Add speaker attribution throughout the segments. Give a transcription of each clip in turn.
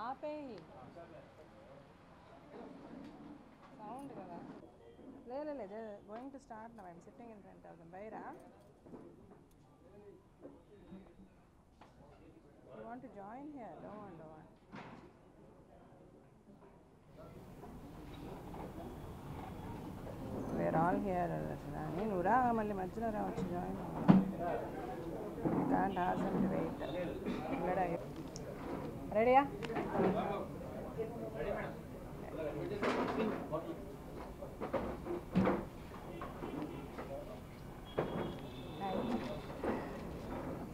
Speaker 1: ఆపేయి. Sound కదా. లేదు లేదు going to start now I'm sitting in front of them Baira you want to join here do want do want where all here రాని నువ్వు రా మళ్ళీ మధ్యలో రావచ్చు జాయిన్ కాంట్ ఆసన్ వెయిట్ రెడీయా?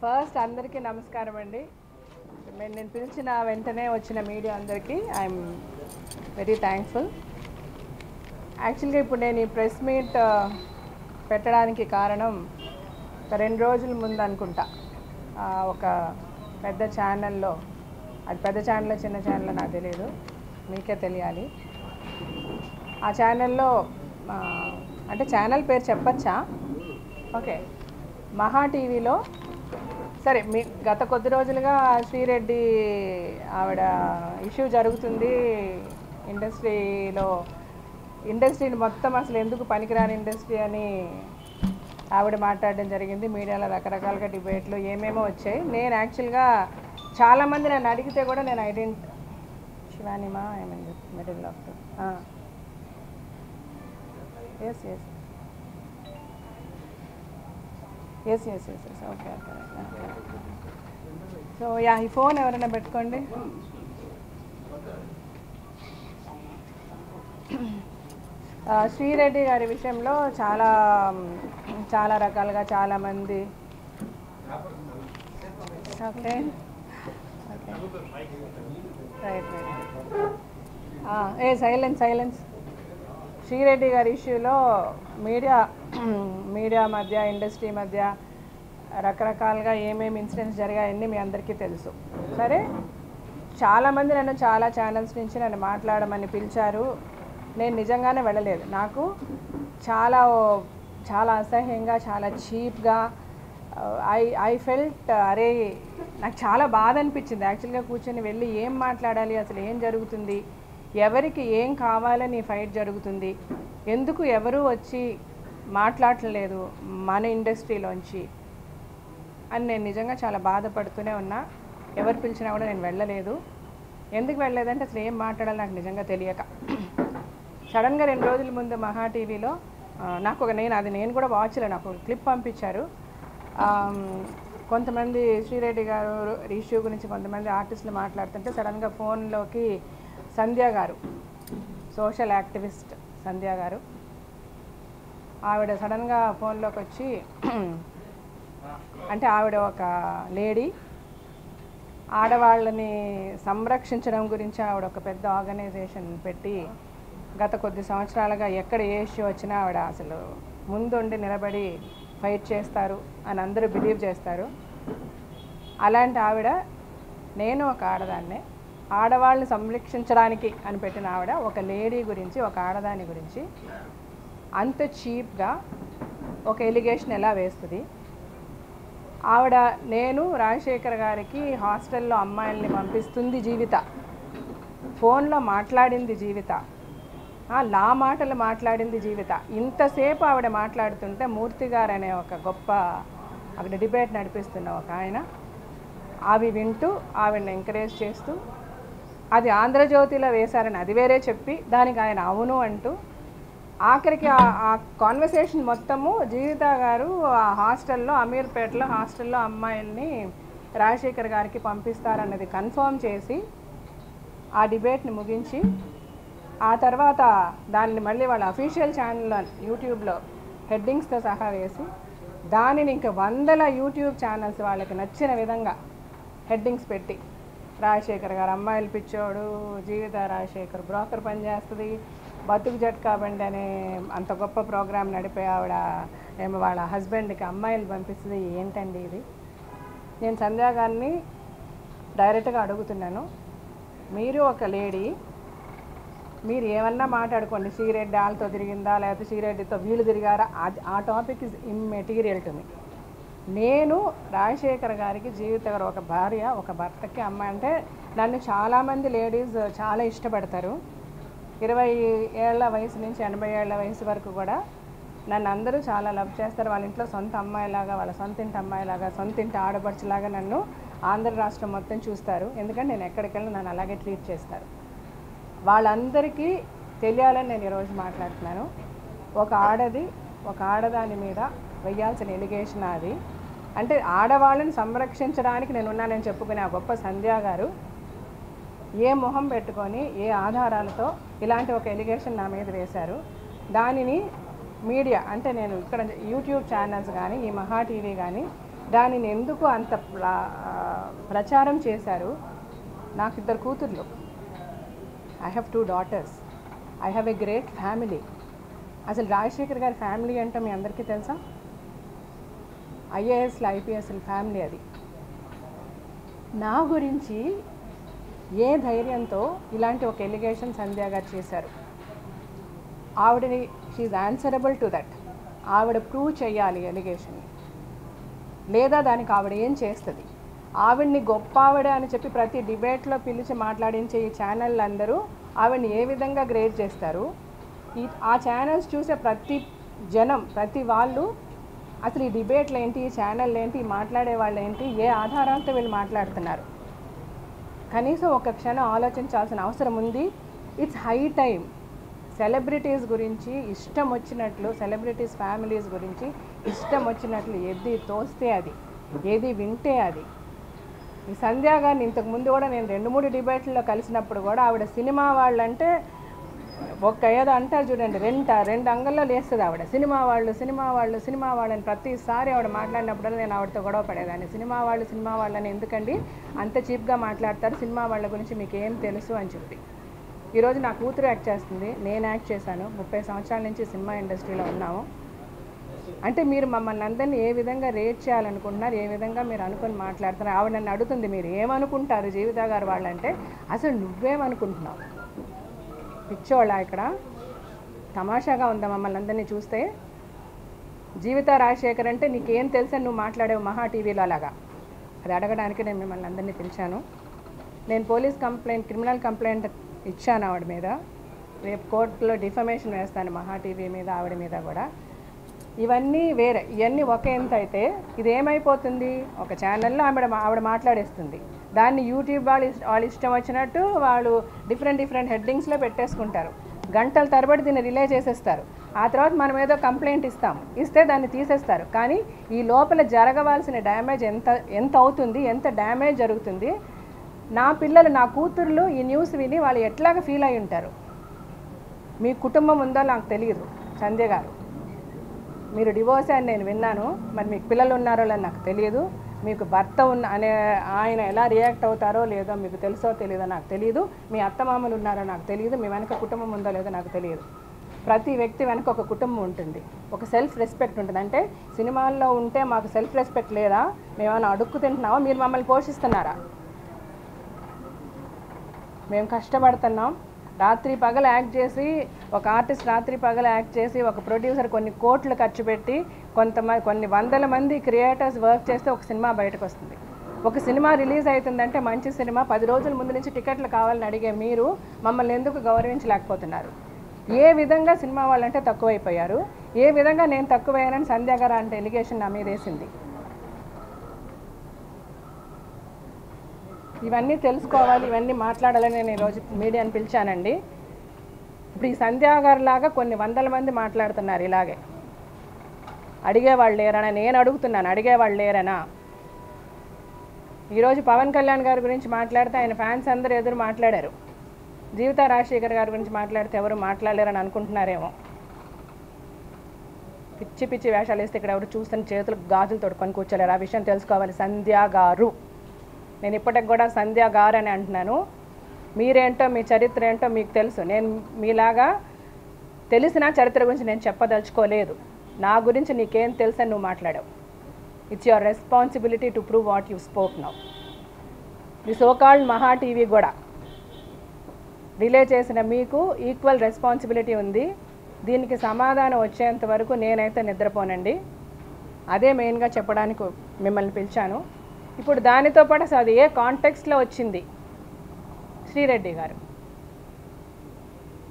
Speaker 1: ఫస్ట్ అందరికీ నమస్కారం అండి. నేను నేను పిలిచిన వెంటనే వచ్చిన మీడియా అందరికీ ఐఎమ్ వెరీ థ్యాంక్ఫుల్ యాక్చువల్గా ఇప్పుడు నేను ఈ ప్రెస్ మీట్ పెట్టడానికి కారణం ఒక రెండు రోజుల ముందు అనుకుంటా. ఒక పెద్ద ఛానల్లో అది పెద్ద ఛానల్ చిన్న ఛానల్ నాకు తెలియదు మీకే తెలియాలి. ఆ ఛానల్లో అంటే ఛానల్ పేరు చెప్పచ్చా? ఓకే. మహా టీవీలో సరే మీ గత కొద్ది రోజులుగా శ్రీరెడ్డి ఆవిడ ఇష్యూ జరుగుతుంది ఇండస్ట్రీలో ఇండస్ట్రీని మొత్తం అసలు ఎందుకు పనికిరాని ఇండస్ట్రీ అని ఆవిడ మాట్లాడడం జరిగింది. మీడియాలో రకరకాలుగా డిబేట్లు ఏమేమో వచ్చాయి. నేను యాక్చువల్గా చాలామంది నన్ను అడిగితే కూడా నేను ఐడెంట్ శివానిమా I mean middle of S S S S S S okay okay so yeah ఈ ఫోన్ ఎవరైనా పెట్టుకోండి. శ్రీరెడ్డి గారి విషయంలో చాలా చాలా రకాలుగా చాలామంది. Okay. Right right. A silence silence Sri Reddy గారి ఇష్యూలో మీడియా మీడియా మధ్య ఇండస్ట్రీ మధ్య రకరకాలుగా ఏమేమి ఇన్సిడెంట్స్ జరిగాయని మీ అందరికీ తెలుసు. సరే? చాలామంది నన్ను చాలా ఛానల్స్ నుంచి నన్ను మాట్లాడమని పిలిచారు. నేను నిజంగానే వెళ్ళలేదు. నాకు చాలా చాలా అసహ్యంగా చాలా చీప్గా ఐ ఐ ఫెల్ట్ అరే నాకు చాలా బాధ అనిపించింది. యాక్చువల్గా కూర్చొని వెళ్ళి ఏం మాట్లాడాలి అసలు ఏం జరుగుతుంది ఎవరికి ఏం కావాలని ఫైట్ జరుగుతుంది ఎందుకు ఎవరు వచ్చి మాట్లాడలేదు మన ఇండస్ట్రీలోంచి అని నేను నిజంగా చాలా బాధపడుతూనే ఉన్నా. ఎవరు పిలిచినా కూడా నేను వెళ్ళలేదు. ఎందుకు వెళ్ళలేదంటే అసలు ఏం మాట్లాడాలి నాకు నిజంగా తెలియక. సడన్గా రెండు రోజుల ముందు మహా టీవీలో నాకు ఒక నేను అది నేను కూడా వాచ్లో నాకు ఒక క్లిప్ పంపించారు. కొంతమంది శ్రీరెడ్డి గారు ఇష్యూ గురించి కొంతమంది ఆర్టిస్టులు మాట్లాడుతుంటే సడన్గా ఫోన్లోకి సంధ్య గారు సోషల్ యాక్టివిస్ట్ సంధ్య గారు. ఆవిడ సడన్గా ఫోన్లోకి వచ్చి అంటే ఆవిడ ఒక లేడీ ఆడవాళ్ళని సంరక్షించడం గురించి ఆవిడ ఒక పెద్ద ఆర్గనైజేషన్ పెట్టి గత కొద్ది సంవత్సరాలుగా ఎక్కడ ఏ ఇష్యూ వచ్చినా ఆవిడ అసలు ముందుండి నిలబడి ఫైట్ చేస్తారు అని అందరూ బిలీవ్ చేస్తారు. అలాంటి ఆవిడ నేను ఒక ఆడదాన్నే ఆడవాళ్ళని సంరక్షించడానికి అని పెట్టిన ఆవిడ ఒక లేడీ గురించి ఒక ఆడదాని గురించి అంత చీప్గా ఒక ఎలిగేషన్ ఎలా వేస్తుంది? ఆవిడ నేను రాజశేఖర్ గారికి హాస్టల్లో అమ్మాయిల్ని పంపిస్తుంది జీవిత. ఫోన్లో మాట్లాడింది జీవిత. లా మాటలు మాట్లాడింది జీవిత. ఇంతసేపు ఆవిడ మాట్లాడుతుంటే మూర్తి గారు అనే ఒక గొప్ప అక్కడ డిబేట్ నడిపిస్తున్న ఒక ఆయన అవి వింటూ ఆవిడని ఎంకరేజ్ చేస్తూ అది ఆంధ్రజ్యోతిలో వేశారని అది వేరే చెప్పి దానికి ఆయన అవును అంటూ ఆఖరికి ఆ- ఆ కాన్వర్సేషన్ మొత్తము జీవిత గారు ఆ హాస్టల్లో అమీర్పేటలో హాస్టల్లో అమ్మాయిల్ని రాజశేఖర్ గారికి పంపిస్తారన్నది కన్ఫర్మ్ చేసి ఆ డిబేట్ని ముగించి ఆ తర్వాత దాన్ని మళ్ళీ వాళ్ళ అఫీషియల్ ఛానల్లో యూట్యూబ్లో హెడ్డింగ్స్తో సహా వేసి దానిని ఇంకా వందల యూట్యూబ్ ఛానల్స్ వాళ్ళకి నచ్చిన విధంగా హెడ్డింగ్స్ పెట్టి రాజశేఖర్ గారు అమ్మాయిలు పిచ్చోడు జీవిత రాజశేఖర్ బ్రోకర్ పని చేస్తుంది బతుకు జట్కా బండి అనే అంత గొప్ప ప్రోగ్రాం నడిపే ఆవిడ ఏమో వాళ్ళ హస్బెండ్కి అమ్మాయిలు పంపిస్తుంది ఏంటండి ఇది? నేను సంధ్యా గారిని డైరెక్ట్గా అడుగుతున్నాను. మీరు ఒక లేడీ మీరు ఏమన్నా మాట్లాడుకోండి. శ్రీరెడ్డి వాళ్ళతో తిరిగిందా? లేకపోతే శ్రీరెడ్డితో వీళ్ళు తిరిగారా? అది ఆ topic is immaterial to me. నేను రాజశేఖర్ గారికి జీవిత గారు ఒక భార్య ఒక భర్తకి అమ్మ అంటే నన్ను చాలామంది లేడీస్ చాలా ఇష్టపడతారు. ఇరవై ఏళ్ళ వయసు నుంచి ఎనభై ఏళ్ళ వయసు వరకు కూడా నన్ను అందరూ చాలా లవ్ చేస్తారు. వాళ్ళ ఇంట్లో సొంత అమ్మాయిలాగా వాళ్ళ సొంత ఇంటి అమ్మాయిలాగా సొంత ఇంటి ఆడపడుచులాగా నన్ను ఆంధ్ర రాష్ట్రం మొత్తం చూస్తారు. ఎందుకంటే నేను ఎక్కడికెళ్ళినా నన్ను అలాగే ట్రీట్ చేస్తారు. వాళ్ళందరికీ తెలియాలని నేను ఈరోజు మాట్లాడుతున్నాను. ఒక ఆడది ఒక ఆడదాని మీద వెయ్యాల్సిన ఎలిగేషన్ అది. అంటే ఆడవాళ్ళని సంరక్షించడానికి నేను ఉన్నానని చెప్పుకునే ఆ గొప్ప సంధ్యా గారు ఏ మొహం పెట్టుకొని ఏ ఆధారాలతో ఇలాంటి ఒక ఎలిగేషన్ నా మీద వేశారు. దానిని మీడియా అంటే నేను ఇక్కడ యూట్యూబ్ ఛానల్స్ కానీ ఈ మహా టీవీ కానీ దానిని ఎందుకు అంత ప్రచారం చేశారు? నాకు ఇద్దరు కూతుర్లు. I have two daughters I have a great family అసలు రాజశేఖర్ గారి ఫ్యామిలీ అంటే మీ అందరికీ తెలుసా? ఐఏఎస్ల ఐపీఎస్ల ఫ్యామిలీ అది. నా గురించి ఏ ధైర్యంతో ఇలాంటి ఒక ఎలిగేషన్ సంధ్యా గారు చేశారు? ఆవిడని she is answerable to that ఆవిడ ప్రూవ్ చేయాలి ఎలిగేషన్ లేదా దానికి ఆవిడ ఏం చేస్తుంది? ఆవిడ్ని గొప్ప ఆవిడ అని చెప్పి ప్రతి డిబేట్లో పిలిచి మాట్లాడించే ఈ ఛానల్ అందరూ ఆవిడ్ని ఏ విధంగా గ్రేడ్ చేస్తారు? ఈ ఆ ఛానల్స్ చూసే ప్రతి జనం ప్రతి వాళ్ళు అసలు ఈ డిబేట్లు ఏంటి ఈ ఛానల్ ఏంటి మాట్లాడే వాళ్ళు ఏంటి ఏ ఆధారాలతో వీళ్ళు మాట్లాడుతున్నారు? కనీసం ఒక క్షణం ఆలోచించాల్సిన అవసరం ఉంది. ఇట్స్ హై టైం సెలబ్రిటీస్ గురించి ఇష్టం వచ్చినట్లు సెలబ్రిటీస్ ఫ్యామిలీస్ గురించి ఇష్టం వచ్చినట్లు ఏది తోస్తే అది ఏది వింటే అది. ఈ సంధ్యా గారిని ఇంతకు ముందు కూడా నేను రెండు మూడు డిబేట్లలో కలిసినప్పుడు కూడా ఆవిడ సినిమా వాళ్ళంటే ఒక్క ఏదో అంటారు చూడండి రెండు రెండు అంగల్లో లేస్తుంది ఆవిడ. సినిమా వాళ్ళు సినిమా వాళ్ళు సినిమా వాళ్ళని ప్రతిసారి ఆవిడ మాట్లాడినప్పుడల్లా నేను ఆవిడతో గొడవ పడేదాన్ని. సినిమా వాళ్ళు సినిమా వాళ్ళని ఎందుకండి? అంత చీప్గా మాట్లాడతారు సినిమా వాళ్ళ గురించి మీకు ఏం తెలుసు అని చెప్పి. ఈరోజు నా కూతురు యాక్ట్ చేస్తుంది నేను యాక్ట్ చేశాను. ముప్పై సంవత్సరాల నుంచి సినిమా ఇండస్ట్రీలో ఉన్నాము. అంటే మీరు మమ్మల్ని అందరినీ ఏ విధంగా రేట్ చేయాలనుకుంటున్నారు ఏ విధంగా మీరు అనుకుని మాట్లాడుతున్నారు? ఆవిడ నన్ను అడుగుతుంది మీరు ఏమనుకుంటారు జీవిత గారు వాళ్ళంటే? అసలు నువ్వేమనుకుంటున్నావు? పిచ్చోళ్ళ ఇక్కడ. తమాషాగా ఉందా మమ్మల్ని అందరినీ చూస్తే? జీవిత రాజశేఖర్ అంటే నీకేం తెలుసా నువ్వు మాట్లాడేవు మహా టీవీలో అలాగా? అది అడగడానికి నేను మిమ్మల్ని అందరినీ పిలిచాను. నేను పోలీస్ కంప్లైంట్ క్రిమినల్ కంప్లైంట్ ఇచ్చాను ఆవిడ మీద. రేపు కోర్టులో డిఫమేషన్ వేస్తాను మహా టీవీ మీద ఆవిడ మీద కూడా. ఇవన్నీ వేరే ఇవన్నీ ఒక ఎంత అయితే ఇది ఏమైపోతుంది ఒక ఛానల్లో ఆవిడ ఆవిడ మాట్లాడేస్తుంది. దాన్ని యూట్యూబ్ వాళ్ళు వాళ్ళు ఇష్టం వచ్చినట్టు వాళ్ళు డిఫరెంట్ డిఫరెంట్ హెడ్డింగ్స్లో పెట్టేసుకుంటారు. గంటల తరబడి దీన్ని రిలే చేసేస్తారు. ఆ తర్వాత మనం ఏదో కంప్లైంట్ ఇస్తాం ఇస్తే దాన్ని తీసేస్తారు. కానీ ఈ లోపల జరగవలసిన డ్యామేజ్ ఎంత ఎంత అవుతుంది? ఎంత డ్యామేజ్ జరుగుతుంది? నా పిల్లలు నా కూతుర్లు ఈ న్యూస్ విని వాళ్ళు ఎట్లాగ ఫీల్ అయి ఉంటారు? మీ కుటుంబం ఉందో నాకు తెలియదు సంధ్య గారు. మీరు డివోర్స్ అని నేను విన్నాను. మరి మీకు పిల్లలు ఉన్నారో లేదో నాకు తెలియదు. మీకు భర్త ఉన్న అనే ఆయన ఎలా రియాక్ట్ అవుతారో లేదో మీకు తెలుసో తెలియదో నాకు తెలియదు. మీ అత్తమామలు ఉన్నారో నాకు తెలియదు. మీ వెనక కుటుంబం ఉందో లేదో నాకు తెలియదు. ప్రతి వ్యక్తి వెనక ఒక కుటుంబం ఉంటుంది. ఒక సెల్ఫ్ రెస్పెక్ట్ ఉంటుంది. అంటే సినిమాల్లో ఉంటే మాకు సెల్ఫ్ రెస్పెక్ట్ లేదా? మేమేమైనా అడుక్కు తింటున్నామా? మీరు మమ్మల్ని పోషిస్తున్నారా? మేము కష్టపడుతున్నాం. రాత్రి పగలు యాక్ట్ చేసి ఒక ఆర్టిస్ట్ రాత్రి పగలు యాక్ట్ చేసి ఒక ప్రొడ్యూసర్ కొన్ని కోట్లు ఖర్చు పెట్టి కొంతమంది కొన్ని వందల మంది క్రియేటర్స్ వర్క్ చేస్తే ఒక సినిమా బయటకు వస్తుంది ఒక సినిమా రిలీజ్ అవుతుందంటే మంచి సినిమా పది రోజుల ముందు నుంచి టికెట్లు కావాలని అడిగే మీరు మమ్మల్ని ఎందుకు గౌరవించలేకపోతున్నారు? ఏ విధంగా సినిమా వాళ్ళంటే తక్కువైపోయారు? ఏ విధంగా నేను తక్కువయ్యానని సంధ్య అంటే ఎలిగేషన్ నా మీద వేసింది ఇవన్నీ తెలుసుకోవాలి ఇవన్నీ మాట్లాడాలని నేను ఈరోజు మీడియాని పిలిచానండి. ఇప్పుడు ఈ సంధ్యాగారు లాగా కొన్ని వందల మంది మాట్లాడుతున్నారు ఇలాగే. అడిగేవాళ్ళు లేరనా? నేను అడుగుతున్నాను అడిగేవాళ్ళు లేరనా? ఈరోజు పవన్ కళ్యాణ్ గారి గురించి మాట్లాడితే ఆయన ఫ్యాన్స్ అందరూ ఎదురు మాట్లాడారు. జీవిత రాజశేఖర్ గారి గురించి మాట్లాడితే ఎవరు మాట్లాడలేరని అనుకుంటున్నారేమో. పిచ్చి పిచ్చి వేషాలు వేస్తే ఇక్కడ ఎవరు చూస్తున్న చేతులకు గాజులు తొడుకొని కూర్చోలేరు. ఆ విషయం తెలుసుకోవాలి సంధ్యా గారు. నేను ఇప్పటికి కూడా సంధ్య గారు అని అంటున్నాను. మీరేంటో మీ చరిత్ర ఏంటో మీకు తెలుసు. నేను మీలాగా తెలిసిన చరిత్ర గురించి నేను చెప్పదలుచుకోలేదు. నా గురించి నీకేం తెలుసు అని నువ్వు మాట్లాడావు. It's your responsibility to prove what you spoke now the so called Maha TV కూడా రిలే చేసిన మీకు ఈక్వల్ రెస్పాన్సిబిలిటీ ఉంది. దీనికి సమాధానం వచ్చేంత వరకు నేనైతే నిద్రపోనండి. అదే మెయిన్గా చెప్పడానికి మిమ్మల్ని పిలిచాను. ఇప్పుడు దానితో పాటు అసలు అది ఏ కాంటెక్స్ట్లో వచ్చింది? శ్రీరెడ్డి గారు.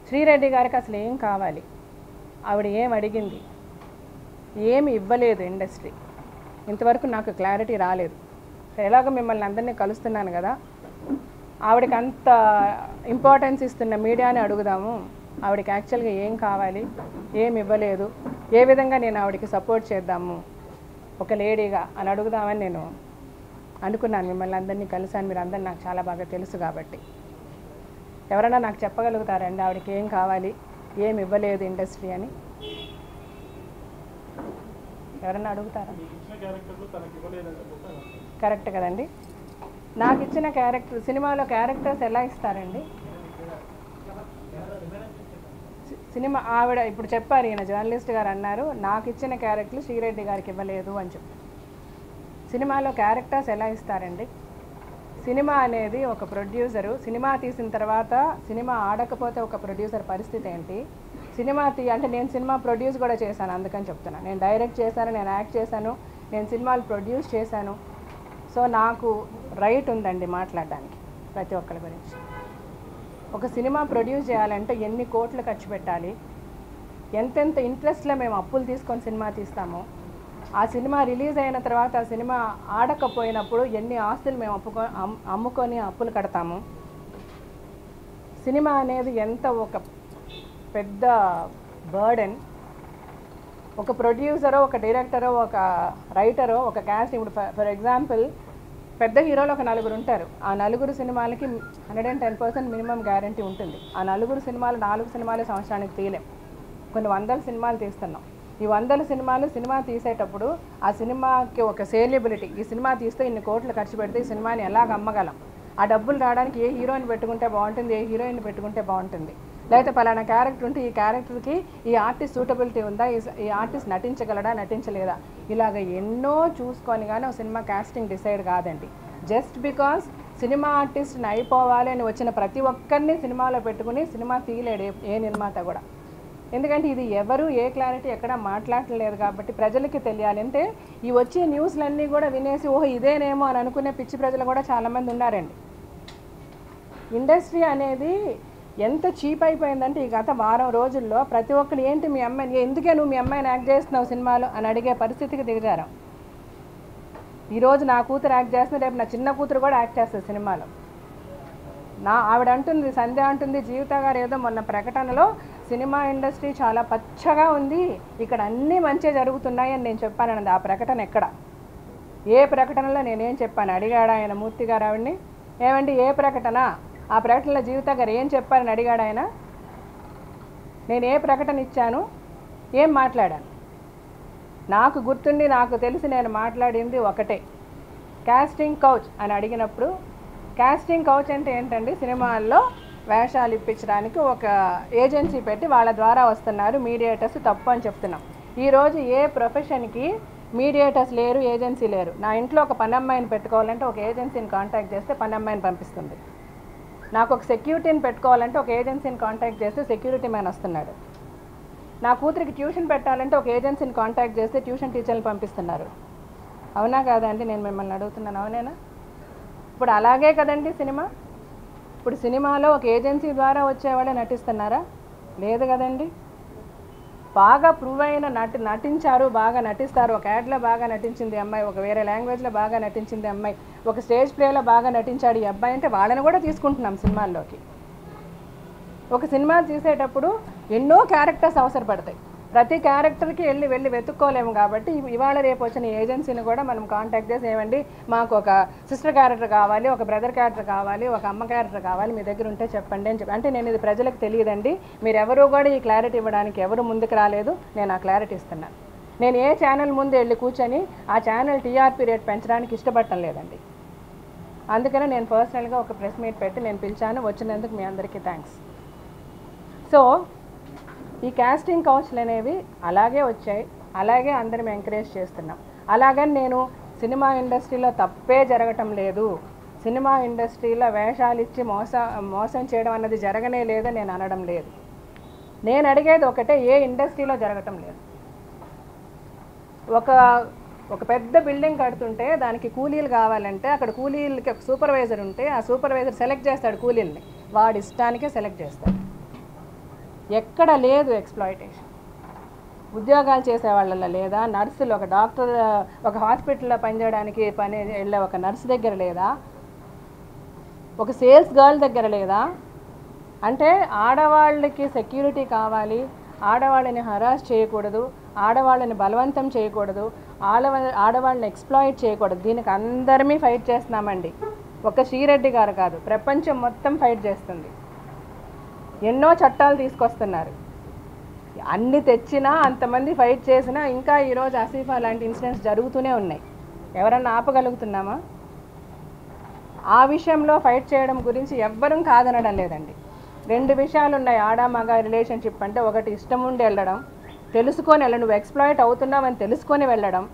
Speaker 1: శ్రీరెడ్డి గారికి అసలు ఏం కావాలి? ఆవిడ ఏం అడిగింది? ఏమి ఇవ్వలేదు ఇండస్ట్రీ ఇంతవరకు నాకు క్లారిటీ రాలేదు. ఎలాగో మిమ్మల్ని అందరినీ కలుస్తున్నాను కదా. ఆవిడకి అంత ఇంపార్టెన్స్ ఇస్తున్న మీడియాని అడుగుదాము. ఆవిడకి యాక్చువల్గా ఏం కావాలి? ఏం ఇవ్వలేదు? ఏ విధంగా నేను ఆవిడకి సపోర్ట్ చేద్దాము? ఒక లేడీగా అని అడుగుదామని నేను అనుకున్నాను మిమ్మల్ని అందరినీ కలిసాను మీరు అందరు నాకు చాలా బాగా తెలుసు కాబట్టి. ఎవరైనా నాకు చెప్పగలుగుతారండి ఆవిడకి ఏం కావాలి ఏం ఇవ్వలేదు ఇండస్ట్రీ అని. ఎవరైనా అడుగుతారా? కరెక్ట్ కదండి. నాకు ఇచ్చిన క్యారెక్టర్ సినిమాలో క్యారెక్టర్స్ ఎలా ఇస్తారండి? సినిమా ఆవిడ ఇప్పుడు చెప్పారు ఈయన జర్నలిస్ట్ గారు అన్నారు నాకు ఇచ్చిన క్యారెక్టర్లు శ్రీరెడ్డి గారికి ఇవ్వలేదు అని చెప్పి. సినిమాలో క్యారెక్టర్స్ ఎలా ఇస్తారండి? సినిమా అనేది ఒక ప్రొడ్యూసరు సినిమా తీసిన తర్వాత సినిమా ఆడకపోతే ఒక ప్రొడ్యూసర్ పరిస్థితి ఏంటి? సినిమా తీ అంటే నేను సినిమా ప్రొడ్యూస్ కూడా చేశాను అందుకని చెప్తున్నాను నేను డైరెక్ట్ చేశాను నేను యాక్ట్ చేశాను నేను సినిమాలు ప్రొడ్యూస్ చేశాను. సో నాకు రైట్ ఉందండి మాట్లాడడానికి ప్రతి ఒక్కరి గురించి. ఒక సినిమా ప్రొడ్యూస్ చేయాలంటే ఎన్ని కోట్లు ఖర్చు పెట్టాలి? ఎంతెంత ఇంట్రెస్ట్లో మేము అప్పులు తీసుకొని సినిమా తీస్తామో? ఆ సినిమా రిలీజ్ అయిన తర్వాత ఆ సినిమా ఆడకపోయినప్పుడు ఎన్ని ఆస్తులు మేము అప్పుకో అమ్ముకొని అప్పులు కడతాము? సినిమా అనేది ఎంత ఒక పెద్ద బర్డెన్. ఒక ప్రొడ్యూసరో ఒక డైరెక్టరో ఒక రైటరో ఒక క్యాస్ట్ ఇప్పుడు ఫర్ ఎగ్జాంపుల్ పెద్ద హీరోలు ఒక నలుగురు ఉంటారు. ఆ నలుగురు సినిమాలకి hundred and ten percent minimum guarantee ఉంటుంది. ఆ నలుగురు సినిమాలు నాలుగు సినిమాలు సంవత్సరానికి తీయలేం. కొన్ని వందల సినిమాలు తీస్తున్నాం. ఈ వందల సినిమాలు సినిమా తీసేటప్పుడు ఆ సినిమాకి ఒక సేలియబిలిటీ ఈ సినిమా తీస్తే ఇన్ని కోట్లు ఖర్చు పెడితే ఈ సినిమాని ఎలాగ అమ్మగలం? ఆ డబ్బులు రావడానికి ఏ హీరోయిన్ పెట్టుకుంటే బాగుంటుంది? ఏ హీరోయిన్ పెట్టుకుంటే బాగుంటుంది? లేకపోతే పలానా క్యారెక్టర్ ఉంటే ఈ క్యారెక్టర్కి ఈ ఆర్టిస్ట్ సూటబిలిటీ ఉందా? ఈ ఆర్టిస్ట్ నటించగలడా? నటించలేదా? ఇలాగ ఎన్నో చూసుకొని కానీ ఒక సినిమా కాస్టింగ్ డిసైడ్ కాదండి. జస్ట్ బికాస్ సినిమా ఆర్టిస్ట్ని అయిపోవాలి అని వచ్చిన ప్రతి ఒక్కరిని సినిమాలో పెట్టుకుని సినిమా తీయలేడు ఏ నిర్మాత కూడా. ఎందుకంటే ఇది ఎవరు ఏ క్లారిటీ ఎక్కడ మాట్లాడలేదు కాబట్టి ప్రజలకి తెలియాలి. అంటే ఈ వచ్చే న్యూస్లన్నీ కూడా వినేసి ఓహో ఇదేనేమో అని అనుకునే పిచ్చి ప్రజలు కూడా చాలామంది ఉన్నారండి. ఇండస్ట్రీ అనేది ఎంత చీప్ అయిపోయిందంటే ఈ గత వారం రోజుల్లో ప్రతి ఒక్కరు ఏంటి మీ అమ్మాయిని ఎందుకే నువ్వు మీ అమ్మాయిని యాక్ట్ చేస్తున్నావు సినిమాలో? అని అడిగే పరిస్థితికి దిగజారం ఈరోజు నా కూతురు యాక్ట్ చేస్తుంది రేపు నా చిన్న కూతురు కూడా యాక్ట్ చేస్తుంది సినిమాలో. నా ఆవిడ అంటుంది సంధ్య అంటుంది జీవిత గారు ఏదో మొన్న ప్రకటనలో సినిమా ఇండస్ట్రీ చాలా పచ్చగా ఉంది. ఇక్కడ అన్నీ మంచిగా జరుగుతున్నాయి అని నేను చెప్పానన్నది ఆ ప్రకటన ఎక్కడ? ఏ ప్రకటనలో నేనేం చెప్పాను? అడిగాడు ఆయన మూర్తి గారు ఆవిడ్ని. ఏమండి ఏ ప్రకటన? ఆ ప్రకటనలో జీవిత గారు ఏం చెప్పారని అడిగాడు ఆయన. నేను ఏ ప్రకటన ఇచ్చాను? ఏం మాట్లాడాను? నాకు గుర్తుండి నాకు తెలిసి నేను మాట్లాడింది ఒకటే. కాస్టింగ్ కౌచ్ అని అడిగినప్పుడు కాస్టింగ్ కౌచ్ అంటే ఏంటండి? సినిమాల్లో వేషాలు ఇప్పించడానికి ఒక ఏజెన్సీ పెట్టి వాళ్ళ ద్వారా వస్తున్నారు మీడియేటర్స్ తప్పు అని చెప్తున్నాం. ఈరోజు ఏ ప్రొఫెషన్కి మీడియేటర్స్ లేరు ఏజెన్సీ లేరు. నా ఇంట్లో ఒక పని అమ్మాయిని పెట్టుకోవాలంటే ఒక ఏజెన్సీని కాంటాక్ట్ చేస్తే పని అమ్మాయిని పంపిస్తుంది. నాకు ఒక సెక్యూరిటీని పెట్టుకోవాలంటే ఒక ఏజెన్సీని కాంటాక్ట్ చేస్తే సెక్యూరిటీ మ్యాన్ వస్తున్నాడు. నా కూతురికి ట్యూషన్ పెట్టాలంటే ఒక ఏజెన్సీని కాంటాక్ట్ చేస్తే ట్యూషన్ టీచర్ని పంపిస్తున్నారు. అవునా కాదండి నేను మిమ్మల్ని అడుగుతున్నాను. అవునేనా? ఇప్పుడు అలాగే కదండి సినిమా? ఇప్పుడు సినిమాలో ఒక ఏజెన్సీ ద్వారా వచ్చేవాళ్ళే నటిస్తున్నారా? లేదు కదండి. బాగా ప్రూవ్ అయిన నటి నటించారు బాగా నటిస్తారు. ఒక యాడ్లో బాగా నటించింది అమ్మాయి ఒక వేరే లాంగ్వేజ్లో బాగా నటించింది అమ్మాయి ఒక స్టేజ్ ప్లేలో బాగా నటించాడు ఈ అబ్బాయి అంటే వాళ్ళని కూడా తీసుకుంటున్నాం సినిమాల్లోకి. ఒక సినిమా తీసేటప్పుడు ఎన్నో క్యారెక్టర్స్ అవసరపడతాయి. ప్రతి క్యారెక్టర్కి వెళ్ళి వెళ్ళి వెతుక్కోలేము కాబట్టి ఇవాళ రేపు వచ్చిన ఏజెన్సీని కూడా మనం కాంటాక్ట్ చేసి ఏమండి మాకు ఒక సిస్టర్ క్యారెక్టర్ కావాలి ఒక బ్రదర్ క్యారెక్టర్ కావాలి ఒక అమ్మ క్యారెక్టర్ కావాలి మీ దగ్గర ఉంటే చెప్పండి అని చెప్పి అంటే నేను ఇది ప్రజలకు తెలియదండి. మీరు ఎవరు కూడా ఈ క్లారిటీ ఇవ్వడానికి ఎవరు ముందుకు రాలేదు. నేను ఆ క్లారిటీ ఇస్తున్నాను. నేను ఏ ఛానల్ ముందు వెళ్ళి కూర్చొని ఆ ఛానల్ టీఆర్పీ రేట్ పెంచడానికి ఇష్టపడటం లేదండి. అందుకనే నేను పర్సనల్గా ఒక ప్రెస్ మీట్ పెట్టి నేను పిలిచాను. వచ్చినందుకు మీ అందరికీ థ్యాంక్స్ సో ఈ క్యాస్టింగ్ కౌచ్లు అనేవి అలాగే వచ్చాయి. అలాగే అందరం ఎంకరేజ్ చేస్తున్నాం. అలాగని నేను సినిమా ఇండస్ట్రీలో తప్పే జరగటం లేదు. సినిమా ఇండస్ట్రీలో వేషాలు ఇచ్చి మోస మోసం చేయడం అన్నది జరగనే లేదని నేను అనడం లేదు. నేను అడిగేది ఒకటే ఏ ఇండస్ట్రీలో జరగటం లేదు? ఒక ఒక పెద్ద బిల్డింగ్ కడుతుంటే దానికి కూలీలు కావాలంటే అక్కడ కూలీలకి ఒక సూపర్వైజర్ ఉంటే ఆ సూపర్వైజర్ సెలెక్ట్ చేస్తాడు కూలీల్ని. వాడి ఇష్టానికే సెలెక్ట్ చేస్తాడు. ఎక్కడ లేదు ఎక్స్ప్లాయిటేషన్ ఉద్యోగాలు చేసే వాళ్ళలో లేదా? నర్సులు ఒక డాక్టర్ ఒక హాస్పిటల్లో పనిచేయడానికి పని వెళ్ళే ఒక నర్సు దగ్గర లేదా? ఒక సేల్స్ గర్ల్ దగ్గర లేదా? అంటే ఆడవాళ్ళకి సెక్యూరిటీ కావాలి. ఆడవాళ్ళని హరాస్ చేయకూడదు. ఆడవాళ్ళని బలవంతం చేయకూడదు. ఆడవ ఆడవాళ్ళని ఎక్స్ప్లాయిట్ చేయకూడదు. దీనికి అందరమీ ఫైట్ చేస్తున్నామండి. ఒక శ్రీరెడ్డి గారు కాదు. ప్రపంచం మొత్తం ఫైట్ చేస్తుంది. ఎన్నో చట్టాలు తీసుకొస్తున్నారు. అన్ని తెచ్చినా అంతమంది ఫైట్ చేసినా ఇంకా ఈరోజు ఆసిఫా లాంటి ఇన్సిడెంట్స్ జరుగుతూనే ఉన్నాయి. ఎవరన్నా ఆపగలుగుతున్నామా? ఆ విషయంలో ఫైట్ చేయడం గురించి ఎవ్వరూ కాదనడం లేదండి. రెండు విషయాలు ఉన్నాయి. ఆడ మగ రిలేషన్షిప్ అంటే ఒకటి ఇష్టం ఉండి వెళ్ళడం తెలుసుకొని వెళ్ళడం నువ్వు ఎక్స్ప్లాయిట్ అవుతున్నావని తెలుసుకొని వెళ్ళడం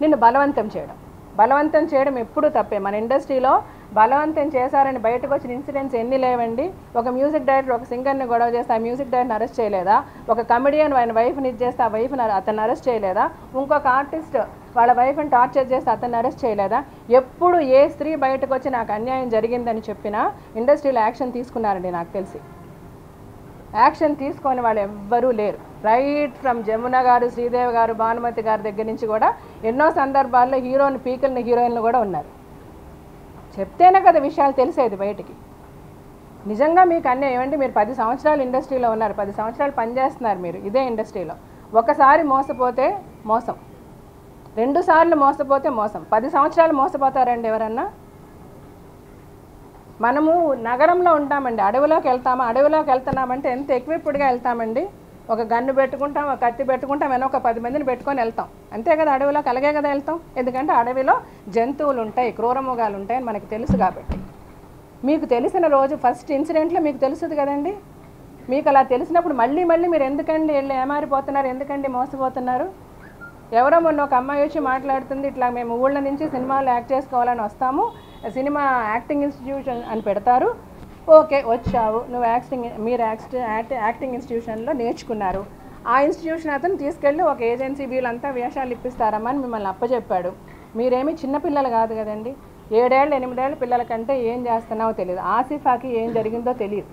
Speaker 1: నిన్ను బలవంతం చేయడం. బలవంతం చేయడం ఎప్పుడూ తప్పే. మన ఇండస్ట్రీలో బలవంతం చేశారని బయటకు వచ్చిన ఇన్సిడెంట్స్ ఎన్ని లేవండి? ఒక మ్యూజిక్ డైరెక్టర్ ఒక సింగర్ని గొడవ చేస్తే ఆ మ్యూజిక్ డైరెక్టర్ని అరెస్ట్ చేయలేదా? ఒక కమెడియన్ ఆయన వైఫ్ని ఇచ్చేస్తే చేస్తే ఆ వైఫ్ని అతను అరెస్ట్ చేయలేదా? ఇంకొక ఆర్టిస్ట్ వాళ్ళ వైఫ్ని టార్చర్ చేస్తే అతన్ని అరెస్ట్ చేయలేదా? ఎప్పుడు ఏ స్త్రీ బయటకు వచ్చి నాకు అన్యాయం జరిగిందని చెప్పినా ఇండస్ట్రీలో యాక్షన్ తీసుకున్నారండి నాకు తెలిసి. యాక్షన్ తీసుకొని వాళ్ళు ఎవ్వరూ లేరు. రైట్ ఫ్రమ్ జమున గారు శ్రీదేవి గారు భానుమతి గారి దగ్గర నుంచి కూడా ఎన్నో సందర్భాల్లో హీరోని పీకల్ని హీరోయిన్లు కూడా ఉన్నారు. చెప్తేనే కదా విషయాలు తెలిసేది బయటికి. నిజంగా మీకు అన్నీ ఏమంటే మీరు పది సంవత్సరాలు ఇండస్ట్రీలో ఉన్నారు. పది సంవత్సరాలు పనిచేస్తున్నారు మీరు ఇదే ఇండస్ట్రీలో. ఒకసారి మోసపోతే మోసం. రెండు సార్లు మోసపోతే మోసం. పది సంవత్సరాలు మోసపోతారండి ఎవరన్నా? మనము నగరంలో ఉంటామండి. అడవిలోకి వెళ్తామా? అడవిలోకి వెళ్తున్నామంటే ఎంత ఎక్విప్డ్గా వెళ్తామండి? ఒక గన్ను పెట్టుకుంటాం ఒక కత్తి పెట్టుకుంటాం వెనక ఒక పది మందిని పెట్టుకొని వెళ్తాం. అంతే కదా అడవిలోకి అలాగే కదా వెళ్తాం. ఎందుకంటే అడవిలో జంతువులు ఉంటాయి క్రూరమృగాలు ఉంటాయి అని మనకు తెలుసు కాబట్టి. మీకు తెలిసిన రోజు ఫస్ట్ ఇన్సిడెంట్లో మీకు తెలుస్తుంది కదండి? మీకు అలా తెలిసినప్పుడు మళ్ళీ మళ్ళీ మీరు ఎందుకండి వెళ్ళి ఏమారిపోతున్నారు ఎందుకండి మోసపోతున్నారు? ఎవరో మొన్న ఒక అమ్మాయి వచ్చి మాట్లాడుతుంది ఇట్లా మేము ఊళ్ళ నుంచి సినిమాలు యాక్ట్ చేసుకోవాలని వస్తాము సినిమా యాక్టింగ్ ఇన్స్టిట్యూషన్ అని పెడతారు. ఓకే వచ్చావు. నువ్వు యాక్టింగ్ మీరు యాక్ట్ యాక్టింగ్ ఇన్స్టిట్యూషన్లో నేర్చుకున్నారు. ఆ ఇన్స్టిట్యూషన్ అతను తీసుకెళ్ళి ఒక ఏజెన్సీ వీళ్ళంతా వేషాలు ఇప్పిస్తారమ్మా అని మిమ్మల్ని అప్పచెప్పాడు మీరేమి చిన్నపిల్లలు కాదు కదండి. ఏడేళ్ళు ఎనిమిదేళ్ళ పిల్లల కంటే ఏం చేస్తున్నావో తెలియదు ఆసిఫాకి ఏం జరిగిందో తెలియదు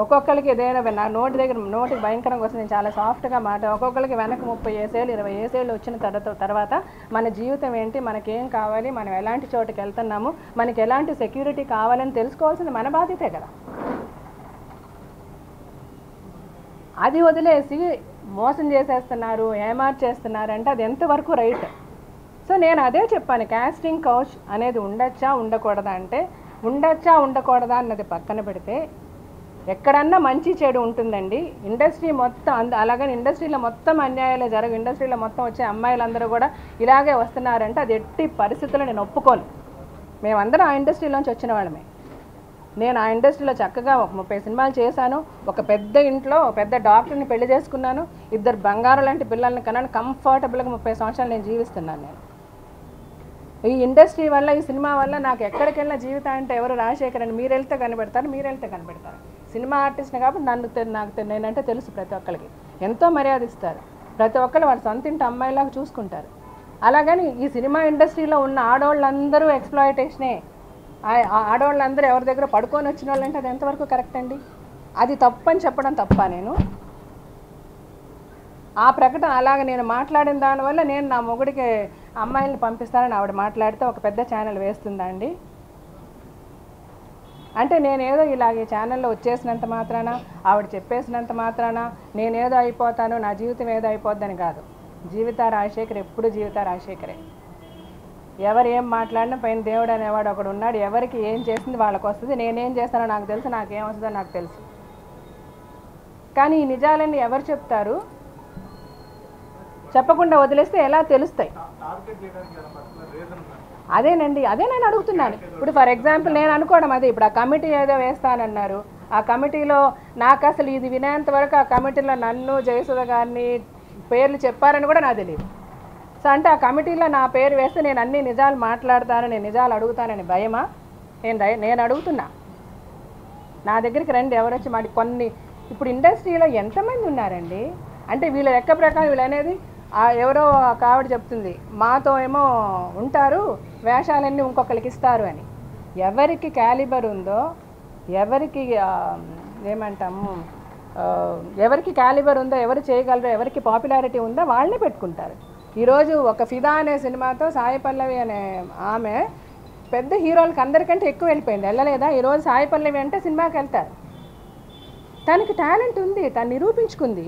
Speaker 1: ఒక్కొక్కరికి ఏదైనా నా నోటి దగ్గర నోటికి భయంకరంగా వస్తుంది. నేను చాలా సాఫ్ట్గా మాట ఒక్కొక్కరికి వెనక ముప్పై ఏసేళ్ళు ఇరవై ఏసేళ్ళు వచ్చిన తర్వాత తర్వాత మన జీవితం ఏంటి మనకేం కావాలి మనం ఎలాంటి చోటుకి వెళ్తున్నాము మనకి ఎలాంటి సెక్యూరిటీ కావాలని తెలుసుకోవాల్సింది మన బాధ్యతే కదా. అది వదిలేసి మోసం చేసేస్తున్నారు ఏమార్చేస్తున్నారు అంటే అది ఎంతవరకు రైట్ సో నేను అదే చెప్పాను క్యాస్టింగ్ కౌచ్ అనేది ఉండొచ్చా ఉండకూడదా అంటే ఉండొచ్చా ఉండకూడదా అన్నది పక్కన పెడితే ఎక్కడన్నా మంచి చెడు ఉంటుందండి. ఇండస్ట్రీ మొత్తం అంద అలాగని ఇండస్ట్రీలో మొత్తం అన్యాయాలు జరగవు. ఇండస్ట్రీలో మొత్తం వచ్చే అమ్మాయిలందరూ కూడా ఇలాగే వస్తున్నారంటే అది ఎట్టి పరిస్థితుల్లో నేను ఒప్పుకోను. మేమందరం ఆ ఇండస్ట్రీలోంచి వచ్చిన వాళ్ళమే. నేను ఆ ఇండస్ట్రీలో చక్కగా ఒక ముప్పై సినిమాలు చేశాను. ఒక పెద్ద ఇంట్లో పెద్ద డాక్టర్ని పెళ్ళి చేసుకున్నాను. ఇద్దరు బంగారు లాంటి పిల్లల్ని కన్నాను. కంఫర్టబుల్గా ముప్పై సంవత్సరాలు నేను జీవిస్తున్నాను నేను. ఈ ఇండస్ట్రీ వల్ల ఈ సినిమా వల్ల నాకు ఎక్కడికి వెళ్ళిన జీవితం అంటే ఎవరు రాజశేఖర్ అని మీరు వెళ్తే కనబెడతారు మీరు వెళ్తే కనబెడతారు. సినిమా ఆర్టిస్ట్ని కాబట్టి నన్ను నాకు నేనంటే తెలుసు ప్రతి ఒక్కరికి ఎంతో మర్యాద ఇస్తారు. ప్రతి ఒక్కరు వాళ్ళ సొంత ఇంటి అమ్మాయిలాగా చూసుకుంటారు. అలాగని ఈ సినిమా ఇండస్ట్రీలో ఉన్న ఆడవాళ్ళందరూ ఎక్స్ప్లాయిటేషనే. ఆ- ఆడవాళ్ళందరూ ఎవరి దగ్గర పడుకొని వచ్చిన వాళ్ళంటే అది ఎంతవరకు కరెక్ట్ అండి? అది తప్పని చెప్పడం తప్ప నేను? ఆ ప్రకటన అలాగ నేను మాట్లాడిన దానివల్ల నేను నా మొగుడికి అమ్మాయిల్ని పంపిస్తానని ఆవిడ మాట్లాడితే ఒక పెద్ద ఛానల్ వేస్తుందా అండి? అంటే నేనేదో ఇలాగే ఛానల్లో వచ్చేసినంత మాత్రాన ఆవిడ చెప్పేసినంత మాత్రాన నేనేదో అయిపోతాను నా జీవితం ఏదో అయిపోద్దని కాదు. జీవిత రాజశేఖర్ ఎప్పుడు జీవిత రాజశేఖరే. ఎవరు ఏం మాట్లాడినా పైన దేవుడు అనేవాడు ఒకడు ఉన్నాడు. ఎవరికి ఏం చేసింది వాళ్ళకి వస్తుంది నేనేం చేస్తానో నాకు తెలుసు నాకేం వస్తుందో నాకు తెలుసు. కానీ ఈ నిజాలన్నీ ఎవరు చెప్తారు? చెప్పకుండా వదిలేస్తే ఎలా తెలుస్తాయి? అదేనండి అదే నేను అడుగుతున్నాను. ఇప్పుడు ఫర్ ఎగ్జాంపుల్ నేను అనుకోవడం అదే ఇప్పుడు ఆ కమిటీ ఏదో వేస్తానన్నారు. ఆ కమిటీలో నాకు అసలు ఇది వినేంత వరకు ఆ కమిటీలో నన్ను జయసుధ గారిని పేర్లు చెప్పారని కూడా నాకు తెలియదు. సో అంటే ఆ కమిటీలో నా పేరు వేస్తే నేను అన్ని నిజాలు మాట్లాడతాను నేను నిజాలు అడుగుతానని భయమా? నేను నేను అడుగుతున్నా. నా దగ్గరికి రండి ఎవరొచ్చి మాటి కొన్ని ఇప్పుడు ఇండస్ట్రీలో ఎంతమంది ఉన్నారండి? అంటే వీళ్ళ లెక్క ప్రకారం వీళ్ళు అనేది ఎవరో ఒక ఆవిడ చెప్తుంది మాతో ఏమో ఉంటారు వేషాలన్నీ ఇంకొకరికి ఇస్తారు అని. ఎవరికి క్యాలిబర్ ఉందో ఎవరికి ఏమంటాము ఎవరికి క్యాలిబర్ ఉందో ఎవరు చేయగలరో ఎవరికి పాపులారిటీ ఉందో వాళ్ళనే పెట్టుకుంటారు. ఈరోజు ఒక ఫిదా అనే సినిమాతో సాయి పల్లవి అనే ఆమె పెద్ద హీరోలకు అందరికంటే ఎక్కువ వెళ్ళిపోయింది. వెళ్ళలేదా? ఈరోజు సాయి పల్లవి అంటే సినిమాకి వెళ్తారు. తనకి టాలెంట్ ఉంది తను నిరూపించుకుంది.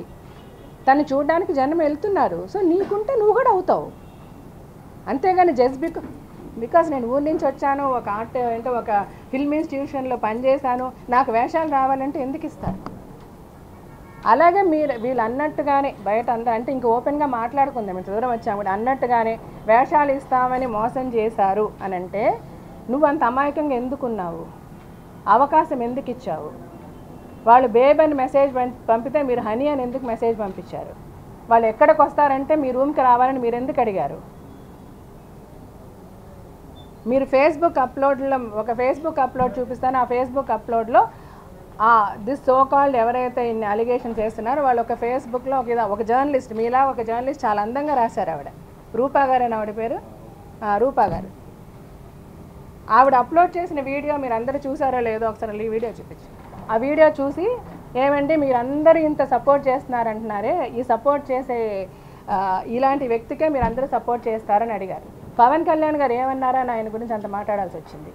Speaker 1: తను చూడడానికి జనం వెళ్తున్నారు. సో నీకుంటే నువ్వు కూడా అవుతావు. అంతేగాని జస్ట్ బికా బికాస్ నేను ఊరి నుంచి వచ్చాను ఒక ఆర్ట్ అంటే ఒక ఫిల్మ్ ఇన్స్టిట్యూషన్లో పనిచేశాను నాకు వేషాలు రావాలంటే ఎందుకు ఇస్తారు? అలాగే మీరు వీళ్ళు అన్నట్టుగానే బయట అందరూ అంటే ఇంక ఓపెన్గా మాట్లాడుకుందాం ఇంత దూరం వచ్చాము కూడా. అన్నట్టుగానే వేషాలు ఇస్తామని మోసం చేశారు అని అంటే నువ్వు అంత అమాయకంగా ఎందుకున్నావు? అవకాశం ఎందుకు ఇచ్చావు? వాళ్ళు బేబ్ అని మెసేజ్ పంపితే మీరు హనీ అని ఎందుకు మెసేజ్ పంపించారు? వాళ్ళు ఎక్కడికి వస్తారంటే మీ రూమ్కి రావాలని మీరు ఎందుకు అడిగారు? మీరు ఫేస్బుక్ అప్లోడ్లో ఒక ఫేస్బుక్ అప్లోడ్ చూపిస్తాను ఆ ఫేస్బుక్ అప్లోడ్లో దిస్ సో కాల్డ్ ఎవరైతే ఇన్ని అలిగేషన్ చేస్తున్నారో వాళ్ళు ఒక ఫేస్బుక్లో ఒక ఒక జర్నలిస్ట్ మీలా ఒక జర్నలిస్ట్ చాలా అందంగా రాశారు ఆవిడ. రూపా గారు అని ఆవిడ పేరు? రూపా గారు. ఆవిడ అప్లోడ్ చేసిన వీడియో మీరు అందరూ చూసారో లేదో ఒకసారి ఈ వీడియో చూపించారు ఆ వీడియో చూసి ఏమంటే మీరు అందరూ ఇంత సపోర్ట్ చేస్తున్నారంటున్నారే ఈ సపోర్ట్ చేసే ఇలాంటి వ్యక్తికే మీరు అందరూ సపోర్ట్ చేస్తారని అడిగారు. పవన్ కళ్యాణ్ గారు ఏమన్నారని ఆయన గురించి అంత మాట్లాడాల్సి వచ్చింది.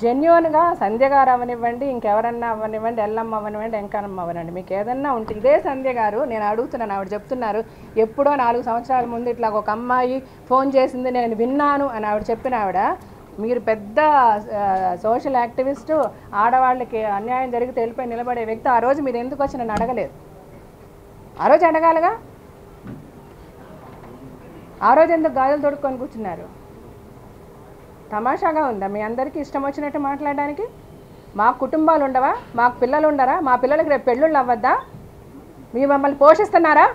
Speaker 1: జెన్యున్గా సంధ్య గారు అవనివ్వండి ఇంకెవరన్నా అవనివ్వండి ఎల్లమ్మ అవనివ్వండి వెంకనమ్మ అవనండి మీకు ఏదన్నా ఉంటే ఇదే సంధ్య గారు నేను అడుగుతున్నాను ఆవిడ చెప్తున్నారు ఎప్పుడో నాలుగు సంవత్సరాల ముందు ఇట్లా ఒక అమ్మాయి ఫోన్ చేసింది నేను విన్నాను అని ఆవిడ చెప్పిన ఆవిడ మీరు పెద్ద సోషల్ యాక్టివిస్టు ఆడవాళ్ళకి అన్యాయం జరిగితే వెళ్ళిపోయి నిలబడే వ్యక్తి ఆ రోజు మీరు ఎందుకు వచ్చి నన్ను అడగలేదు? ఆ రోజు అడగాలిగా? ఆ రోజు ఎందుకు గాజులు తొడుక్కొని కూర్చున్నారు? తమాషాగా ఉందా? మీ అందరికీ ఇష్టం వచ్చినట్టు మాట్లాడడానికి? మాకు కుటుంబాలు ఉండవా? మాకు పిల్లలు ఉండరా? మా పిల్లలకి రేపు పెళ్ళిళ్ళు అవ్వద్దా? మీ మమ్మల్ని పోషిస్తున్నారా?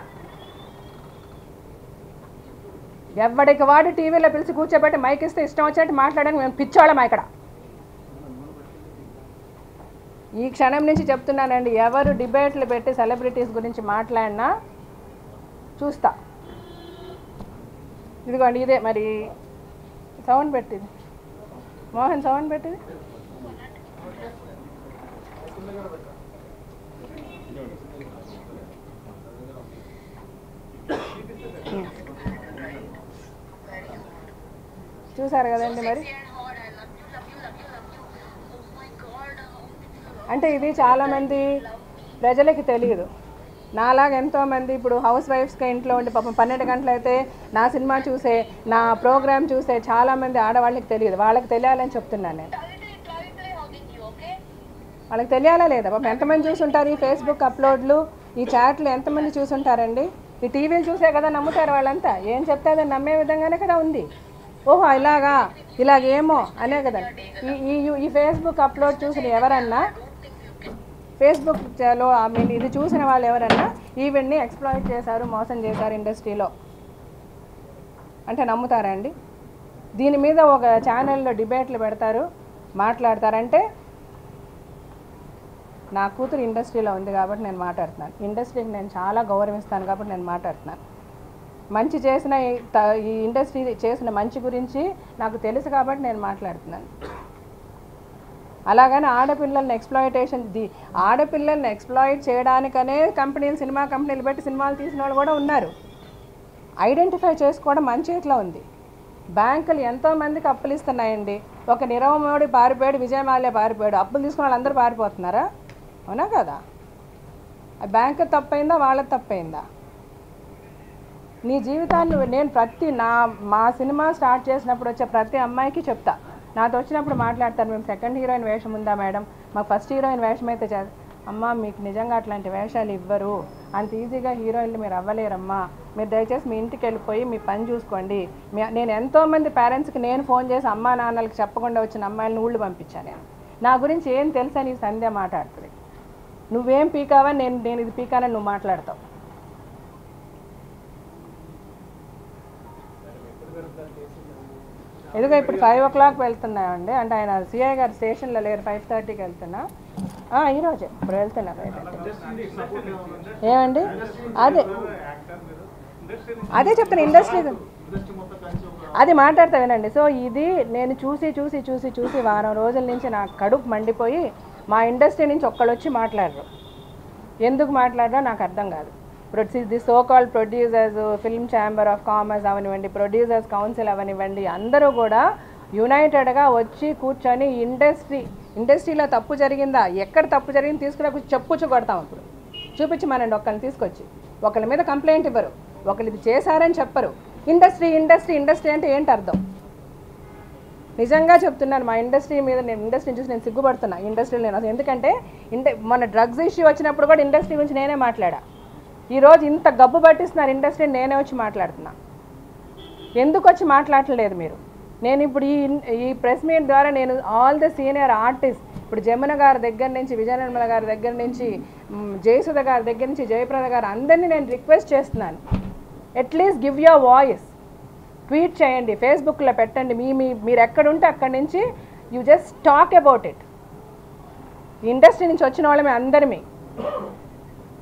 Speaker 1: ఎవడికి వాడు టీవీలో పిలిచి కూర్చోబెట్టి మైక్ ఇస్తే ఇష్టం వచ్చినట్టు మాట్లాడడానికి మేము పిచ్చోళ్ళం ఇక్కడ. ఈ క్షణం నుంచి చెప్తున్నానండి ఎవరు డిబేట్లు పెట్టి సెలబ్రిటీస్ గురించి మాట్లాడినా చూస్తా. ఇదిగోండి ఇదే మరి సౌండ్ పెట్టింది. మోహన్ సౌండ్ పెట్టింది. చూసారు కదండి మరి? అంటే ఇది చాలామంది ప్రజలకి తెలియదు. నాలాగా ఎంతోమంది ఇప్పుడు హౌస్ వైఫ్స్గా ఇంట్లో ఉండి పాపం పన్నెండు గంటలైతే నా సినిమా చూసే నా ప్రోగ్రామ్ చూసే చాలామంది ఆడవాళ్ళకి తెలియదు. వాళ్ళకి తెలియాలని చెప్తున్నాను నేను. వాళ్ళకి తెలియాలా లేదా? పాపం ఎంతమంది చూసుంటారు ఈ ఫేస్బుక్ అప్లోడ్లు ఈ చాట్లు ఎంతమంది చూసుంటారండి? ఈ టీవీలు చూసే కదా నమ్ముతారు వాళ్ళంతా. ఏం చెప్తే అది నమ్మే విధంగానే కదా ఉంది. ఓహో ఇలాగా? ఇలాగేమో? అనే కదా. ఈ ఈ ఈ ఫేస్బుక్ అప్లోడ్ చూసిన ఎవరన్నా ఫేస్బుక్లో ఐ మీన్ ఇది చూసిన వాళ్ళు ఎవరన్నా ఈవెంట్ని ఎక్స్ప్లాయిట్ చేశారు మోసం చేశారు ఇండస్ట్రీలో. అంటే నమ్ముతారా అండి? దీని మీద ఒక ఛానల్లో డిబేట్లు పెడతారు మాట్లాడతారంటే నా కూతురు ఇండస్ట్రీలో ఉంది కాబట్టి నేను మాట్లాడుతున్నాను. ఇండస్ట్రీకి నేను చాలా గౌరవిస్తాను కాబట్టి నేను మాట్లాడుతున్నాను. మంచి చేసిన ఈ ఇండస్ట్రీ చేసిన మంచి గురించి నాకు తెలుసు కాబట్టి నేను మాట్లాడుతున్నాను. అలాగని ఆడపిల్లల్ని ఎక్స్ప్లాయిటేషన్ ది ఆడపిల్లల్ని ఎక్స్ప్లాయిట్ చేయడానికనే కంపెనీలు సినిమా కంపెనీలు పెట్టి సినిమాలు తీసిన వాళ్ళు కూడా ఉన్నారు. ఐడెంటిఫై చేసుకోవడం మన చేతిలో ఉంది. బ్యాంకులు ఎంతోమందికి అప్పులు ఇస్తున్నాయండి. ఒక నిరవమోడి పారిపోయాడు విజయమాల్య పారిపోయాడు. అప్పులు తీసుకున్న వాళ్ళందరూ పారిపోతున్నారా? అవునా కదా? బ్యాంకు తప్పైందా? వాళ్ళకి తప్పైందా? నీ జీవితాన్ని నేను ప్రతి నా మా సినిమా స్టార్ట్ చేసినప్పుడు వచ్చే ప్రతి అమ్మాయికి చెప్తా. నాతో వచ్చినప్పుడు మాట్లాడతాను మేము సెకండ్ హీరోయిన్ వేషం ఉందా మేడం? మాకు ఫస్ట్ హీరోయిన్ వేషం అయితే చే అమ్మ మీకు నిజంగా అట్లాంటి వేషాలు ఇవ్వరు. అంత ఈజీగా హీరోయిన్లు మీరు అవ్వలేరమ్మా. మీరు దయచేసి మీ ఇంటికి వెళ్ళిపోయి మీ పని చూసుకోండి. మీ నేను ఎంతోమంది పేరెంట్స్కి నేను ఫోన్ చేసి అమ్మా నాన్నలకి చెప్పకుండా వచ్చిన అమ్మాయిలను ఊళ్ళు పంపించాను నేను. నా గురించి ఏం తెలుసా నీ సంధ్య మాట్లాడుతుంది? నువ్వేం పీకావని నేను నేను ఇది పీకానని నువ్వు మాట్లాడతావు. ఎదుగు ఇప్పుడు ఫైవ్ ఓ క్లాక్ వెళ్తున్నామండి. అంటే ఆయన సిఐ గారు స్టేషన్లో లేరు ఫైవ్ థర్టీకి వెళ్తున్నా. ఆ, ఈరోజే ఇప్పుడు వెళ్తున్నా. బయట ఏమండి? అదే. అదే చెప్తాను ఇండస్ట్రీ అది మాట్లాడతా వినండి. సో ఇది నేను చూసి చూసి చూసి చూసి వారం రోజుల నుంచి నా కడుపు మండిపోయి మా ఇండస్ట్రీ నుంచి ఒక్కళ్ళు వచ్చి మాట్లాడరు. ఎందుకు మాట్లాడరో నాకు అర్థం కాదు. Produce the so called producers film chamber of commerce అవనివ్వండి ప్రొడ్యూసర్స్ కౌన్సిల్ అవనివ్వండి అందరూ కూడా యునైటెడ్గా వచ్చి కూర్చొని ఇండస్ట్రీ ఇండస్ట్రీలో తప్పు జరిగిందా ఎక్కడ తప్పు జరిగింది తీసుకురా చెప్పుచ్చు కొడతాం అప్పుడు. చూపించమనండి ఒకరిని తీసుకొచ్చి. ఒకరి మీద కంప్లైంట్ ఇవ్వరు. ఒకరు ఇది చేశారని చెప్పరు. ఇండస్ట్రీ ఇండస్ట్రీ ఇండస్ట్రీ అంటే ఏంటి అర్థం? నిజంగా చెప్తున్నాను మా ఇండస్ట్రీ మీద నేను ఇండస్ట్రీని చూసి నేను సిగ్గుపడుతున్నా. ఇండస్ట్రీలో నేను ఎందుకంటే ఇండ మన డ్రగ్స్ ఇష్యూ వచ్చినప్పుడు కూడా ఇండస్ట్రీ గురించి నేనే మాట్లాడా. ఈరోజు ఇంత గబ్బు పట్టిస్తున్నారు ఇండస్ట్రీ నేనే వచ్చి మాట్లాడుతున్నా. ఎందుకు వచ్చి మాట్లాడలేదు మీరు? నేను ఇప్పుడు ఈ ఈ ప్రెస్ మీట్ ద్వారా నేను ఆల్ ద సీనియర్ ఆర్టిస్ట్ ఇప్పుడు జమున గారి దగ్గర నుంచి విజయ నిర్మల గారి దగ్గర నుంచి జయసుధ గారి దగ్గర నుంచి జయప్రద గారు అందరినీ నేను రిక్వెస్ట్ చేస్తున్నాను. At least give your voice tweet చేయండి ఫేస్బుక్లో పెట్టండి మీ మీ మీరు ఎక్కడుంటే అక్కడి నుంచి you just talk about it industry నుంచి వచ్చిన వాళ్ళమే అందరిమీ.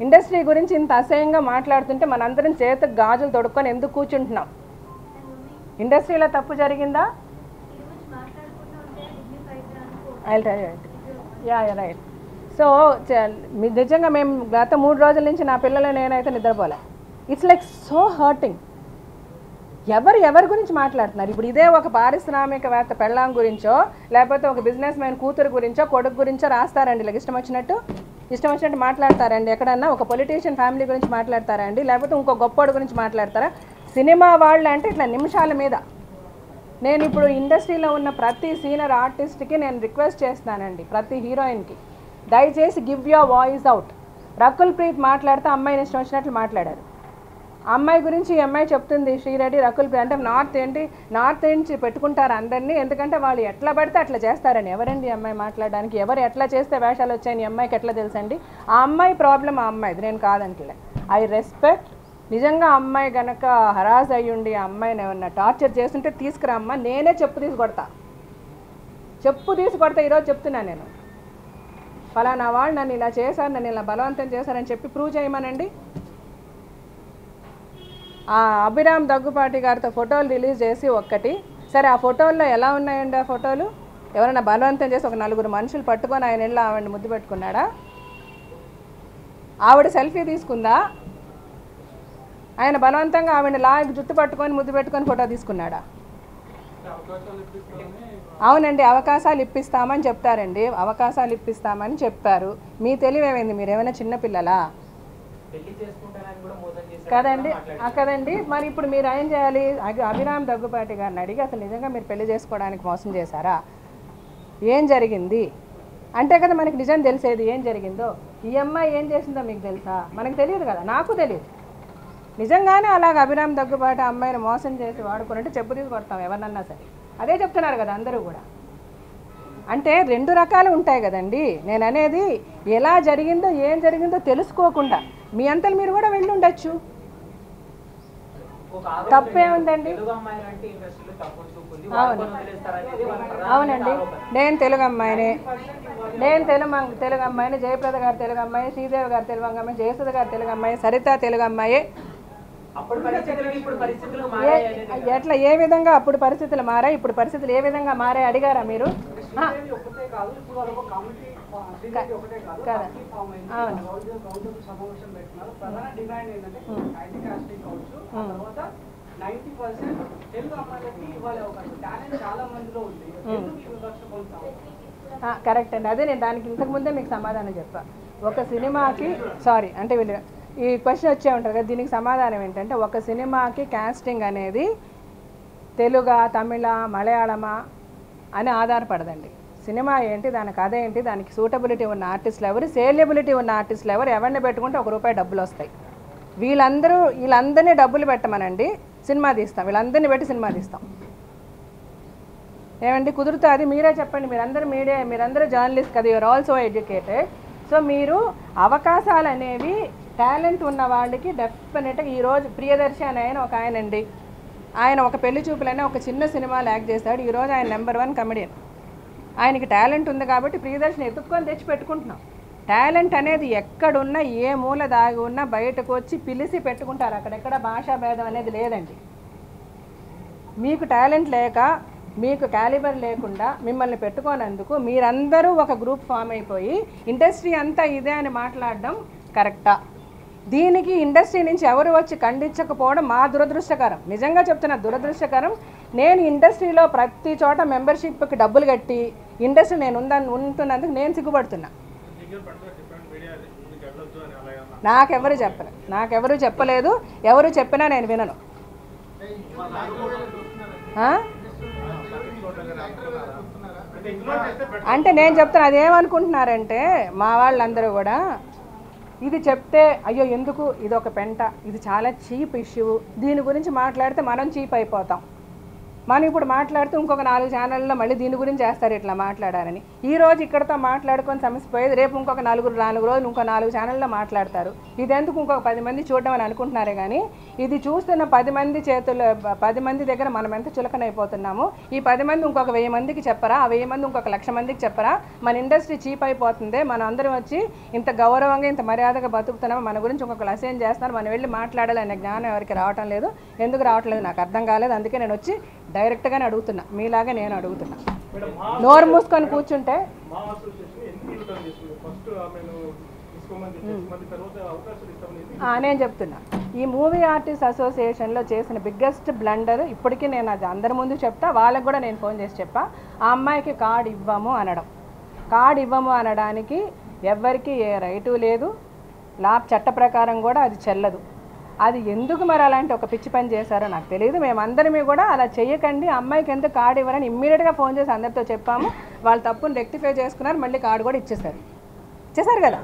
Speaker 1: ఇండస్ట్రీ గురించి ఇంత అసహ్యంగా మాట్లాడుతుంటే మనందరం చేతికి గాజులు తొడుక్కొని ఎందుకు కూర్చుంటున్నాం? ఇండస్ట్రీలో తప్పు జరిగిందా? I right ya ya right so నిజంగా మేము గత మూడు రోజుల నుంచి నా పిల్లలు నేనైతే నిద్రపోలే. ఇట్స్ లైక్ సో హర్టింగ్ ఎవరు ఎవరి గురించి మాట్లాడుతున్నారు? ఇప్పుడు ఇదే ఒక పారిశ్రామికవేత్త పెళ్ళాం గురించో లేకపోతే ఒక బిజినెస్ మ్యాన్ కూతురు గురించో కొడుకు గురించో రాస్తారండి. ఇలా ఇష్టం వచ్చినట్టు? ఇష్టం వచ్చినట్టు మాట్లాడతారండి. ఎక్కడన్నా ఒక పొలిటీషియన్ ఫ్యామిలీ గురించి మాట్లాడతారా అండి లేకపోతే ఇంకో గొప్పోడు గురించి మాట్లాడతారా? సినిమా వాళ్ళు అంటే ఇట్లా నిమిషాల మీద. నేను ఇప్పుడు ఇండస్ట్రీలో ఉన్న ప్రతి సీనియర్ ఆర్టిస్ట్కి నేను రిక్వెస్ట్ చేస్తున్నానండి ప్రతి హీరోయిన్కి దయచేసి give your voice out Rakul Preet మాట్లాడితే అమ్మాయిని ఇష్టం వచ్చినట్లు మాట్లాడారు. అమ్మాయి గురించి ఈ అమ్మాయి చెప్తుంది శ్రీరెడ్డి రకుల్ అంటే నార్త్ ఏంటి నార్త్ నుంచి పెట్టుకుంటారు అందరినీ. ఎందుకంటే వాళ్ళు ఎట్లా పడితే అట్లా చేస్తారని. ఎవరండి అమ్మాయి మాట్లాడడానికి? ఎవరు ఎట్లా చేస్తే వేషాలు వచ్చాయని అమ్మాయికి ఎట్లా తెలుసండి? ఆ అమ్మాయి ప్రాబ్లం ఆ అమ్మాయిది. నేను కాదంటలే. ఐ రెస్పెక్ట్ నిజంగా ఆ అమ్మాయి గనక హరాజ్ అయ్యుండి ఆ అమ్మాయిని ఏమన్నా టార్చర్ చేస్తుంటే తీసుకురా అమ్మ నేనే చెప్పు తీసుకొడతా చెప్పు తీసుకొడతా ఈరోజు చెప్తున్నా నేను. ఫలానా వాళ్ళు నన్ను ఇలా చేశారు నన్ను ఇలా బలవంతం చేశారని చెప్పి ప్రూవ్ చేయమనండి. ఆ అభిరామ్ దగ్గుపాటి గారితో ఫోటోలు రిలీజ్ చేసి ఒక్కటి. సరే ఆ ఫోటోల్లో ఎలా ఉన్నాయండి ఆ ఫోటోలు? ఎవరైనా బలవంతం చేసి ఒక నలుగురు మనుషులు పట్టుకొని ఆయన వెళ్ళి ఆవిడ ముద్దు పెట్టుకున్నాడా? ఆవిడ సెల్ఫీ తీసుకుందా? ఆయన బలవంతంగా ఆవిడ లాగి జుట్టు పట్టుకొని ముద్దు పెట్టుకొని ఫోటో తీసుకున్నాడా? అవునండి అవకాశాలు ఇప్పిస్తామని చెప్తారండి. అవకాశాలు ఇప్పిస్తామని చెప్పారు. మీ తెలివేమైంది? మీరు ఏమైనా చిన్నపిల్లలా
Speaker 2: పెళ్ళి చేసుకుంటానని కూడా మోసం చేశారు
Speaker 1: కదండి. కదండి. మరి ఇప్పుడు మీరు ఏం చేయాలి? అభి- అభిరామ్ దగ్గుపాటి గారిని అడిగి అసలు నిజంగా మీరు పెళ్ళి చేసుకోవడానికి మోసం చేశారా? ఏం జరిగింది? అంటే కదా మనకి నిజం తెలిసేది ఏం జరిగిందో. ఈ అమ్మాయి ఏం చేసిందో మీకు తెలుసా? మనకు తెలియదు కదా. నాకు తెలియదు. నిజంగానే అలాగ అభిరామ్ దగ్గుబాటి అమ్మాయిని మోసం చేసి వాడుకున్నట్టు చెప్పు తీసి కొడతాం ఎవరినన్నా సరే. అదే చెప్తున్నారు కదా అందరూ కూడా. అంటే రెండు రకాలు ఉంటాయి కదండి. నేను అనేది ఎలా జరిగిందో ఏం జరిగిందో తెలుసుకోకుండా. మీ అంతలు మీరు కూడా వెళ్ళి ఉండొచ్చు
Speaker 2: ఒక ఆరోపణ
Speaker 1: తప్పే ఉందండి
Speaker 2: తెలుగు అమ్మాయిలు అంటే ఇండస్ట్రీలో తక్కువ చూపు ఉంది
Speaker 1: అవును. అవునండి. నేను తెలుగు అమ్మాయిని. నేను తెలుగు తెలుగు అమ్మాయిని జయప్రద గారు తెలుగు అమ్మాయి శ్రీదేవి గారు తెలుగు అమ్మాయి జయసుధ గారు తెలుగు అమ్మాయి సరిత తెలుగు అమ్మాయి. ఎట్లా ఏ విధంగా అప్పుడు పరిస్థితులు మారాయి? ఇప్పుడు పరిస్థితులు ఏ విధంగా మారాయి? అడిగారా మీరు?
Speaker 3: సమావేశం పెట్టినారు. ప్రధాన డిమాండ్ ఏంటంటే కాస్టింగ్ కావచ్చు తర్వాత నైన్టీ పర్సెంట్ తెలుగు అమ్మాయిలకి ఇవ్వాలి అవకాశం. టాలెంట్ చాలా మందిలో ఉంది. ఎందుకు ఈ వివక్ష
Speaker 1: కరెక్ట్ అండి. అదే నేను దానికి ఇంతకు ముందే మీకు సమాధానం చెప్పా. ఒక సినిమాకి సారీ అంటే వీళ్ళు ఈ క్వశ్చన్ వచ్చే ఉంటుంది కదా దీనికి సమాధానం ఏంటంటే ఒక సినిమాకి కాస్టింగ్ అనేది తెలుగా తమిళ మలయాళమా అని ఆధారపడదండి. సినిమా ఏంటి దాని కథ ఏంటి దానికి సూటబిలిటీ ఉన్న ఆర్టిస్టులు ఎవరు సేలబిలిటీ ఉన్న ఆర్టిస్టులు ఎవరు ఎవరిని పెట్టుకుంటే ఒక రూపాయి డబ్బులు వస్తాయి. వీళ్ళందరూ వీళ్ళందరినీ డబ్బులు పెట్టమనండి సినిమా తీస్తాం. వీళ్ళందరినీ పెట్టి సినిమా తీస్తాం. ఏమండి కుదురుతుంది మీరే చెప్పండి. మీరందరూ మీడియా మీరందరూ జర్నలిస్ట్ కదా. యూఆర్ ఆల్సో ఎడ్యుకేటెడ్ సో మీరు అవకాశాలు అనేవి టాలెంట్ ఉన్న వాళ్ళకి డెఫినెట్గా ఈరోజు ప్రియదర్శి అని ఆయన ఒక ఆయన అండి ఆయన ఒక పెళ్ళి చూపులనే ఒక చిన్న సినిమాలు యాక్ట్ చేశాడు ఈరోజు ఆయన నెంబర్ వన్ కమెడియన్ ఆయనకి టాలెంట్ ఉంది కాబట్టి ప్రియదర్శిని ఎత్తుక్కొని తెచ్చి పెట్టుకుంటున్నాం. టాలెంట్ అనేది ఎక్కడున్నా ఏ మూల దాగి ఉన్నా బయటకు వచ్చి పిలిచి పెట్టుకుంటారు. అక్కడెక్కడ భాషా భేదం అనేది లేదండి. మీకు టాలెంట్ లేక మీకు క్యాలిబర్ లేకుండా మిమ్మల్ని పెట్టుకోనందుకు మీరందరూ ఒక గ్రూప్ ఫామ్ అయిపోయి ఇండస్ట్రీ అంతా ఇదే అని మాట్లాడడం కరెక్టా? దీనికి ఇండస్ట్రీ నుంచి ఎవరు వచ్చి ఖండించకపోవడం మా దురదృష్టకరం. నిజంగా చెప్తున్న దురదృష్టకరం నేను ఇండస్ట్రీలో ప్రతి చోట మెంబర్షిప్కి డబ్బులు కట్టి ఇండస్ట్రీ నేను ఉందని ఉంటున్నందుకు నేను సిగ్గుపడుతున్నా. నాకెవరు చెప్పలే నాకెవరు చెప్పలేదు. ఎవరు చెప్పినా నేను వినను. అంటే నేను చెప్తాను అదేమనుకుంటున్నారంటే మా వాళ్ళందరూ కూడా ఇది చెప్తే అయ్యో ఎందుకు? ఇది ఒక పెంట. ఇది చాలా చీప్ ఇష్యూ. దీని గురించి మాట్లాడితే మనం చీప్ అయిపోతాం. మనం ఇప్పుడు మాట్లాడుతూ ఇంకొక నాలుగు ఛానళ్ళలో మళ్ళీ దీని గురించి చేస్తారు ఇట్లా మాట్లాడారని. ఈ రోజు ఇక్కడతో మాట్లాడుకొని సమస్య పోయేది రేపు ఇంకొక నలుగురు నాలుగు రోజులు ఇంకో నాలుగు ఛానళ్ళలో మాట్లాడతారు. ఇదెందుకు ఇంకొక పది మంది చూడడం అని అనుకుంటున్నారే కానీ ఇది చూస్తున్న పది మంది చేతుల్లో పది మంది దగ్గర మనం ఎంత చులకనైపోతున్నాము ఈ పది మంది ఇంకొక వెయ్యి మందికి చెప్పరా ఆ వెయ్యి మంది ఇంకొక లక్ష మందికి చెప్పరా? మన ఇండస్ట్రీ చీప్ అయిపోతుంది మనం అందరం వచ్చి ఇంత గౌరవంగా ఇంత మర్యాదగా బతుకుతున్నాము మన గురించి ఇంకొక అసైన్ చేస్తున్నారు? మనం వెళ్ళి మాట్లాడాలనే జ్ఞానం ఎవరికి రావటం లేదు. ఎందుకు రావట్లేదు నాకు అర్థం కాలేదు. అందుకే నేను వచ్చి డైరెక్ట్గానే అడుగుతున్నా. మీలాగా నేను అడుగుతున్నా. నోరు మూసుకొని కూర్చుంటే నేను చెప్తున్నా. ఈ మూవీ ఆర్టిస్ట్ అసోసియేషన్లో చేసిన బిగ్గెస్ట్ బ్లండర్ ఇప్పటికీ నేను అది అందరి ముందు చెప్తా. వాళ్ళకి కూడా నేను ఫోన్ చేసి చెప్పా. ఆ అమ్మాయికి కార్డు ఇవ్వము అనడం. కార్డు ఇవ్వము అనడానికి ఎవ్వరికి ఏ రైటు లేదు. లా చట్ట ప్రకారం కూడా అది చెల్లదు. అది ఎందుకు మరి అలాంటి ఒక పిచ్చి పని చేశారో నాకు తెలియదు మేమందరమీ కూడా అలా చేయకండి అమ్మాయికి ఎందుకు కార్డు ఇవ్వరని ఇమ్మీడియట్గా ఫోన్ చేసి అందరితో చెప్పాము. వాళ్ళ తప్పును రెక్టిఫై చేసుకున్నారు. మళ్ళీ కార్డు కూడా ఇచ్చేశారు. ఇచ్చేశారు కదా?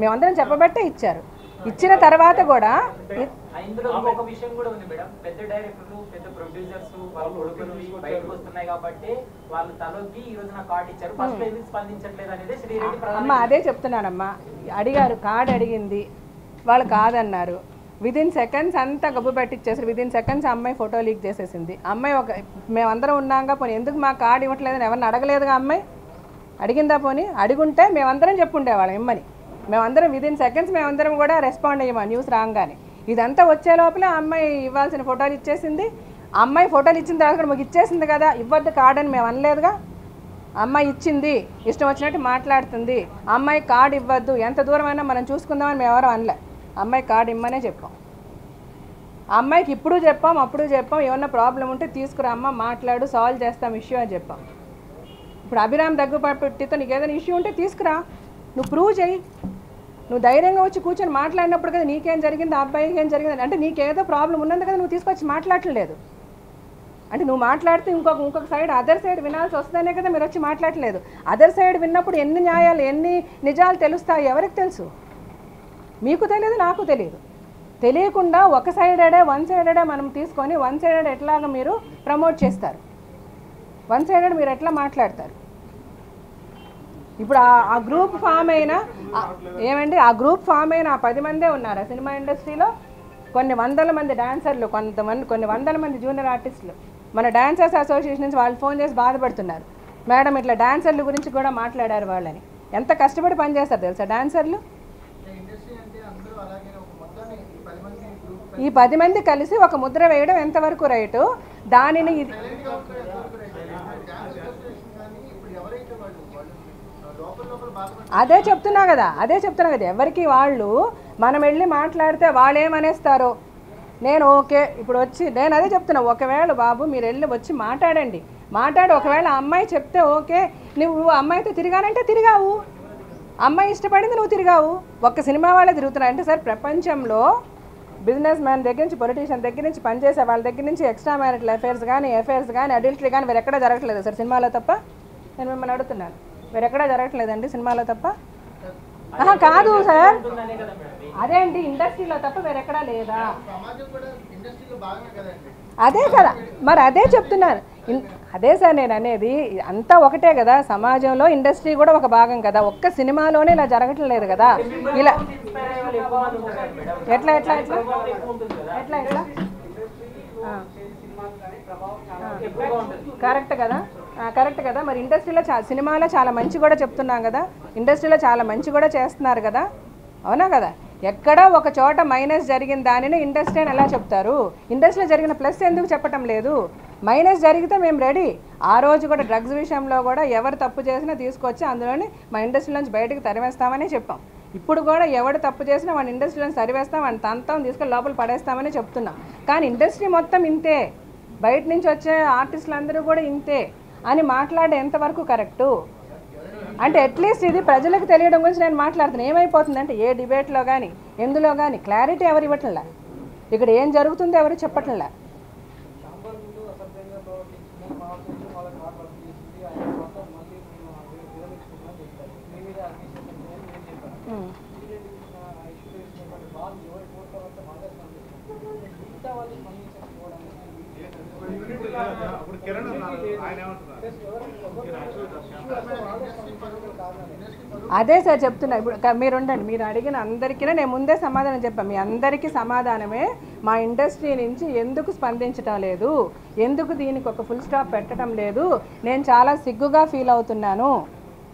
Speaker 1: మేమందరం చెప్పబట్టే ఇచ్చారు. ఇచ్చిన తర్వాత కూడా ఇ-
Speaker 2: ఆ ఇందులో ఇంకొక విషయం కూడా ఉంది మేడం. పెద్ద డైరెక్టర్లు పెద్ద ప్రొడ్యూసర్స్ వాళ్ళ కొడుకులు బయటకు వస్తున్నాయి కాబట్టి వాళ్ళు తలొగ్గి ఈ రోజు నాకు కార్డు ఇచ్చారు. ఫస్ట్ ఎందుకు స్పందించట్లేదు అనేది శ్రీరెడ్డి ప్రధాన
Speaker 1: అమ్మ అదే చెప్తున్నానమ్మా అడిగారు కార్డు అడిగింది. వాళ్ళు కాదన్నారు. విదిన్ సెకండ్స్ అంతా గబ్బు పెట్టిచ్చేసారు విదిన్ సెకండ్స్ అమ్మాయి ఫోటో లీక్ చేసేసింది. అమ్మాయి ఒక మేమందరం ఉన్నాగా పోనీ ఎందుకు మా కార్డు ఇవ్వట్లేదని ఎవరిని అడగలేదుగా అమ్మాయి? అడిగిందా పోనీ? అడుగుంటే మేమందరం చెప్పుండేవాళ్ళం ఇమ్మని. మేమందరం విదిన్ సెకండ్స్ మేమందరం కూడా రెస్పాండ్ అయ్యామా న్యూస్ రాగానే. ఇదంతా వచ్చే లోపల అమ్మాయి ఇవ్వాల్సిన ఫోటోలు ఇచ్చేసింది. అమ్మాయి ఫోటోలు ఇచ్చిన తర్వాత కూడా మాకు ఇచ్చేసింది కదా ఇవ్వద్దు కార్డు అని మేము అనలేదుగా? అమ్మాయి ఇచ్చింది ఇష్టం వచ్చినట్టు మాట్లాడుతుంది. అమ్మాయి కార్డు ఇవ్వద్దు ఎంత దూరమైనా మనం చూసుకుందామని మేము ఎవరు అనలే. అమ్మాయి కార్డు ఇమ్మనే చెప్పాం. ఆ అమ్మాయికి ఇప్పుడు చెప్పాం అప్పుడు చెప్పాం ఏమన్నా ప్రాబ్లం ఉంటే తీసుకురా అమ్మ మాట్లాడు సాల్వ్ చేస్తాం ఇష్యూ అని చెప్పాం. ఇప్పుడు అభిరామ్ దగ్గుపాటితో నీకు ఏదైనా ఇష్యూ ఉంటే తీసుకురా. నువ్వు ప్రూవ్ చేయి నువ్వు ధైర్యంగా వచ్చి కూర్చొని మాట్లాడినప్పుడు కదా నీకేం జరిగింది ఆ అబ్బాయికి ఏం జరిగింది అంటే నీకేదో ప్రాబ్లం ఉన్నది కదా నువ్వు తీసుకొచ్చి మాట్లాడట్లేదు. అంటే నువ్వు మాట్లాడితే ఇంకొక ఇంకొక సైడ్ అదర్ సైడ్ వినాల్సి వస్తుందనే కదా మీరు వచ్చి మాట్లాడట్లేదు. అదర్ సైడ్ విన్నప్పుడు ఎన్ని న్యాయాలు ఎన్ని నిజాలు తెలుస్తాయి ఎవరికి తెలుసు? మీకు తెలియదు నాకు తెలియదు. తెలియకుండా ఒక సైడెడే వన్ సైడెడే మనం తీసుకొని వన్ సైడెడ్ ఎట్లాగా మీరు ప్రమోట్ చేస్తారు? వన్ సైడెడ్ మీరు ఎట్లా మాట్లాడతారు? ఇప్పుడు ఆ- గ్రూప్ ఫామ్ అయిన ఏమండి? ఆ గ్రూప్ ఫామ్ అయిన ఆ పది మందే ఉన్నారు ఆ సినిమా ఇండస్ట్రీలో? కొన్ని వందల మంది డాన్సర్లు కొంతమంది కొన్ని వందల మంది జూనియర్ ఆర్టిస్టులు మన డాన్సర్స్ అసోసియేషన్ నుంచి వాళ్ళు ఫోన్ చేసి బాధపడుతున్నారు. మేడం ఇట్లా డాన్సర్ల గురించి కూడా మాట్లాడారు వాళ్ళని. ఎంత కష్టపడి పనిచేస్తారు తెలుసా డాన్సర్లు
Speaker 4: ఇండస్ట్రీ అంటే అందరూ అలాగే ఒక మొత్తాన్ని ఈ పది మంది గ్రూప్
Speaker 1: ఈ పది మంది కలిసి ఒక ముద్ర వేయడం ఎంతవరకు రైటు? దానిని ఇది అదే చెప్తున్నా కదా అదే చెప్తున్నా కదా. ఎవరికి వాళ్ళు మనం వెళ్ళి మాట్లాడితే వాళ్ళు ఏమనేస్తారు? నేను ఓకే ఇప్పుడు వచ్చి నేను అదే చెప్తున్నా. ఒకవేళ బాబు మీరు వెళ్ళి వచ్చి మాట్లాడండి. మాట్లాడి ఒకవేళ అమ్మాయి చెప్తే ఓకే నువ్వు అమ్మాయితో తిరిగానంటే తిరిగావు. అమ్మాయి ఇష్టపడింది నువ్వు తిరిగావు. ఒక్క సినిమా వాళ్ళే తిరుగుతున్నావు అంటే సార్ ప్రపంచంలో బిజినెస్ మ్యాన్ దగ్గర నుంచి పొలిటీషియన్ దగ్గర నుంచి పనిచేసే వాళ్ళ దగ్గర నుంచి ఎక్స్ట్రా మ్యారిటల్ అఫైర్స్ కానీ అఫైర్స్ కానీ అడల్టరీ కానీ మీరు ఎక్కడా జరగట్లేదు సార్ సినిమాలో తప్ప? నేను మిమ్మల్ని అడుగుతున్నాను. ఎక్కడా జరగట్లేదండి సినిమాలో తప్ప? కాదు సార్.
Speaker 2: మేడం
Speaker 1: అదేంటి ఇండస్ట్రీలో తప్ప వేరెక్కడా లేదా? అదే కదా. మరి అదే చెప్తున్నారు. అదే సార్ నేను అనేది అంతా ఒకటే కదా సమాజంలో ఇండస్ట్రీ కూడా ఒక భాగం కదా ఒక్క సినిమాలోనే ఇలా జరగటం లేదు కదా. ఇలా ఎట్లా ఎట్లా ఎట్లా? ఎట్లా ఎట్లా? కరెక్ట్ కదా? కరెక్ట్ కదా? మరి ఇండస్ట్రీలో చా సినిమాలో చాలా మంచి కూడా చెప్తున్నాం కదా ఇండస్ట్రీలో చాలా మంచి కూడా చేస్తున్నారు కదా? అవునా కదా? ఎక్కడో ఒక చోట మైనస్ జరిగిన దానిని ఇండస్ట్రీ అని ఎలా చెప్తారు? ఇండస్ట్రీలో జరిగిన ప్లస్ ఎందుకు చెప్పటం లేదు? మైనస్ జరిగితే మేము రెడీ. ఆ రోజు కూడా డ్రగ్స్ విషయంలో కూడా ఎవరు తప్పు చేసినా తీసుకొచ్చి అందులోని మా ఇండస్ట్రీ నుంచి బయటకు తరివేస్తామని చెప్పాం. ఇప్పుడు కూడా ఎవడు తప్పు చేసినా వాడిని ఇండస్ట్రీలో సరివేస్తాం వాడిని తంతం తీసుకొని లోపల పడేస్తామని చెప్తున్నాం. కానీ ఇండస్ట్రీ మొత్తం ఇంతే. బయట నుంచి వచ్చే ఆర్టిస్టులు అందరూ కూడా ఇంతే అని మాట్లాడే ఎంతవరకు కరెక్టు? అంటే అట్లీస్ట్ ఇది ప్రజలకు తెలియడం గురించి నేను మాట్లాడుతున్నాను ఏమైపోతుంది అంటే ఏ డిబేట్లో కానీ ఎందులో కానీ క్లారిటీ ఎవరు ఇవ్వట్లే. ఇక్కడ ఏం జరుగుతుందో ఎవరు చెప్పట్లే.
Speaker 3: శాంబర్ ముందు అసభ్యంగా ప్రవర్తించింది మా కొంచెం వాళ్ళకి హార్ట్ వర్క్ చేసింది ఆయన మొత్తం మళ్ళీ మేము విరమించుకుంటామని చెప్పారు మీ మీద అడ్మిషన్ నేను చెప్పాను
Speaker 1: ఉమ్.
Speaker 3: ఇష్యూ చేసినటువంటి వాళ్ళు ఎవరి కోరుకోవాలంటే బాగా స్పందిస్తారు మిగతా వాళ్ళు స్పందించకపోవడానికి
Speaker 5: అప్పుడు కిరణ్ ఉన్నారు ఆయన ఏమంటున్నారు
Speaker 1: అదే సార్ చెప్తున్నా. ఇప్పుడు మీరు ఉండండి మీరు అడిగిన అందరికీ నేను ముందే సమాధానం చెప్పాను మీ అందరికీ సమాధానమే మా ఇండస్ట్రీ నుంచి ఎందుకు స్పందించటం లేదు? ఎందుకు దీనికి ఒక ఫుల్ స్టాప్ పెట్టడం లేదు? నేను చాలా సిగ్గుగా ఫీల్ అవుతున్నాను.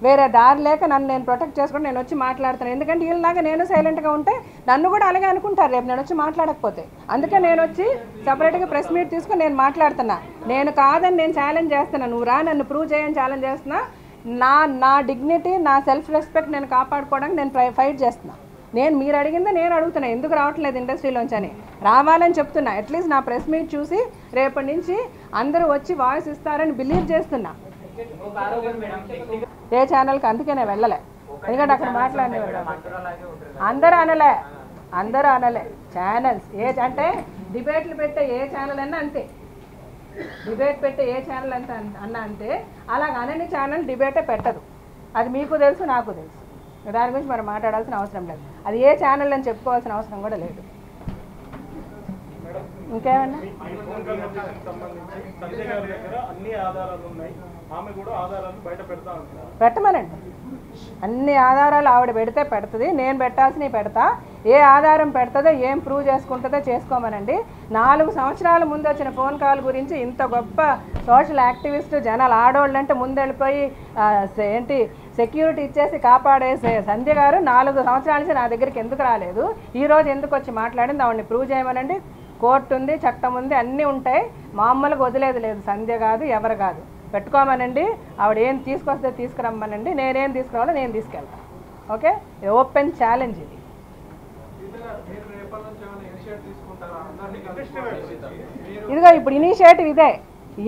Speaker 1: వేరే దారి లేక నన్ను నేను ప్రొటెక్ట్ చేసుకుని నేను వచ్చి మాట్లాడుతాను. ఎందుకంటే వీళ్ళలాగా నేను సైలెంట్గా ఉంటే నన్ను కూడా అలాగే అనుకుంటారు. రేపు నేను వచ్చి మాట్లాడకపోతే. అందుకే నేను వచ్చి సపరేట్గా ప్రెస్ మీట్ తీసుకుని నేను మాట్లాడుతున్నా. నేను కాదని నేను ఛాలెంజ్ చేస్తున్నా. నువ్వు రా నన్ను ప్రూవ్ చేయని ఛాలెంజ్ చేస్తున్నా. నా నా డిగ్నిటీ నా సెల్ఫ్ రెస్పెక్ట్ నేను కాపాడుకోవడానికి నేను ఫైట్ చేస్తున్నా. నేను మీరు అడిగిందే నేను అడుగుతున్నా. ఎందుకు రావట్లేదు ఇండస్ట్రీలోంచి అని. రావాలని చెప్తున్నా. అట్లీస్ట్ నా ప్రెస్ మీట్ చూసి రేపటి నుంచి అందరూ వచ్చి వాయిస్ ఇస్తారని బిలీవ్ చేస్తున్నా. ఏ ఛానల్కి అందుకే నేను వెళ్ళలే. ఎందుకంటే అక్కడ మాట్లాడినవాడు. అందరూ అనలే. అందరూ అనలే. ఛానల్స్ ఏ అంటే డిబేట్లు పెట్టే ఏ ఛానల్ అన్నా అంతే. డిబేట్ పెట్టే ఏ ఛానల్ అంత అన్న అంటే అలాగ అనని ఛానల్ డిబేటే పెట్టదు. అది మీకు తెలుసు నాకు తెలుసు. దాని గురించి మనం మాట్లాడాల్సిన అవసరం లేదు. అది ఏ ఛానల్ అని చెప్పుకోవాల్సిన అవసరం కూడా లేదు. ఇంకేమన్నా? పెట్టమనండి. అన్ని ఆధారాలు ఆవిడ పెడితే పెడుతుంది నేను పెట్టాల్సినవి పెడతా. ఏ ఆధారం పెడుతుందో ఏం ప్రూవ్ చేసుకుంటుందో చేసుకోమనండి. నాలుగు సంవత్సరాల ముందు వచ్చిన ఫోన్ కాల్ గురించి ఇంత గొప్ప సోషల్ యాక్టివిస్ట్ జనాలు ఆడవాళ్ళంటే అంటే ముందెళ్ళిపోయి ఏంటి సెక్యూరిటీ ఇచ్చేసి కాపాడేసే సంధ్య గారు నాలుగు సంవత్సరాల నుంచి నా దగ్గరికి ఎందుకు రాలేదు? ఈరోజు ఎందుకు వచ్చి మాట్లాడింది? ఆవిడని ప్రూవ్ చేయమనండి. కోర్టు ఉంది చట్టం ఉంది అన్నీ ఉంటాయి. మామూలుగా వదిలేదు లేదు సంధ్య కాదు ఎవరు కాదు. పెట్టుకోమనండి. ఆవిడ ఏం తీసుకొస్తే తీసుకురమ్మనండి. నేనేం తీసుకురావాలో నేను తీసుకెళ్తాను ఓకే? ఓపెన్ ఛాలెంజ్ ఇది. ఇదిగో ఇప్పుడు ఇనిషియేటివ్ ఇదే.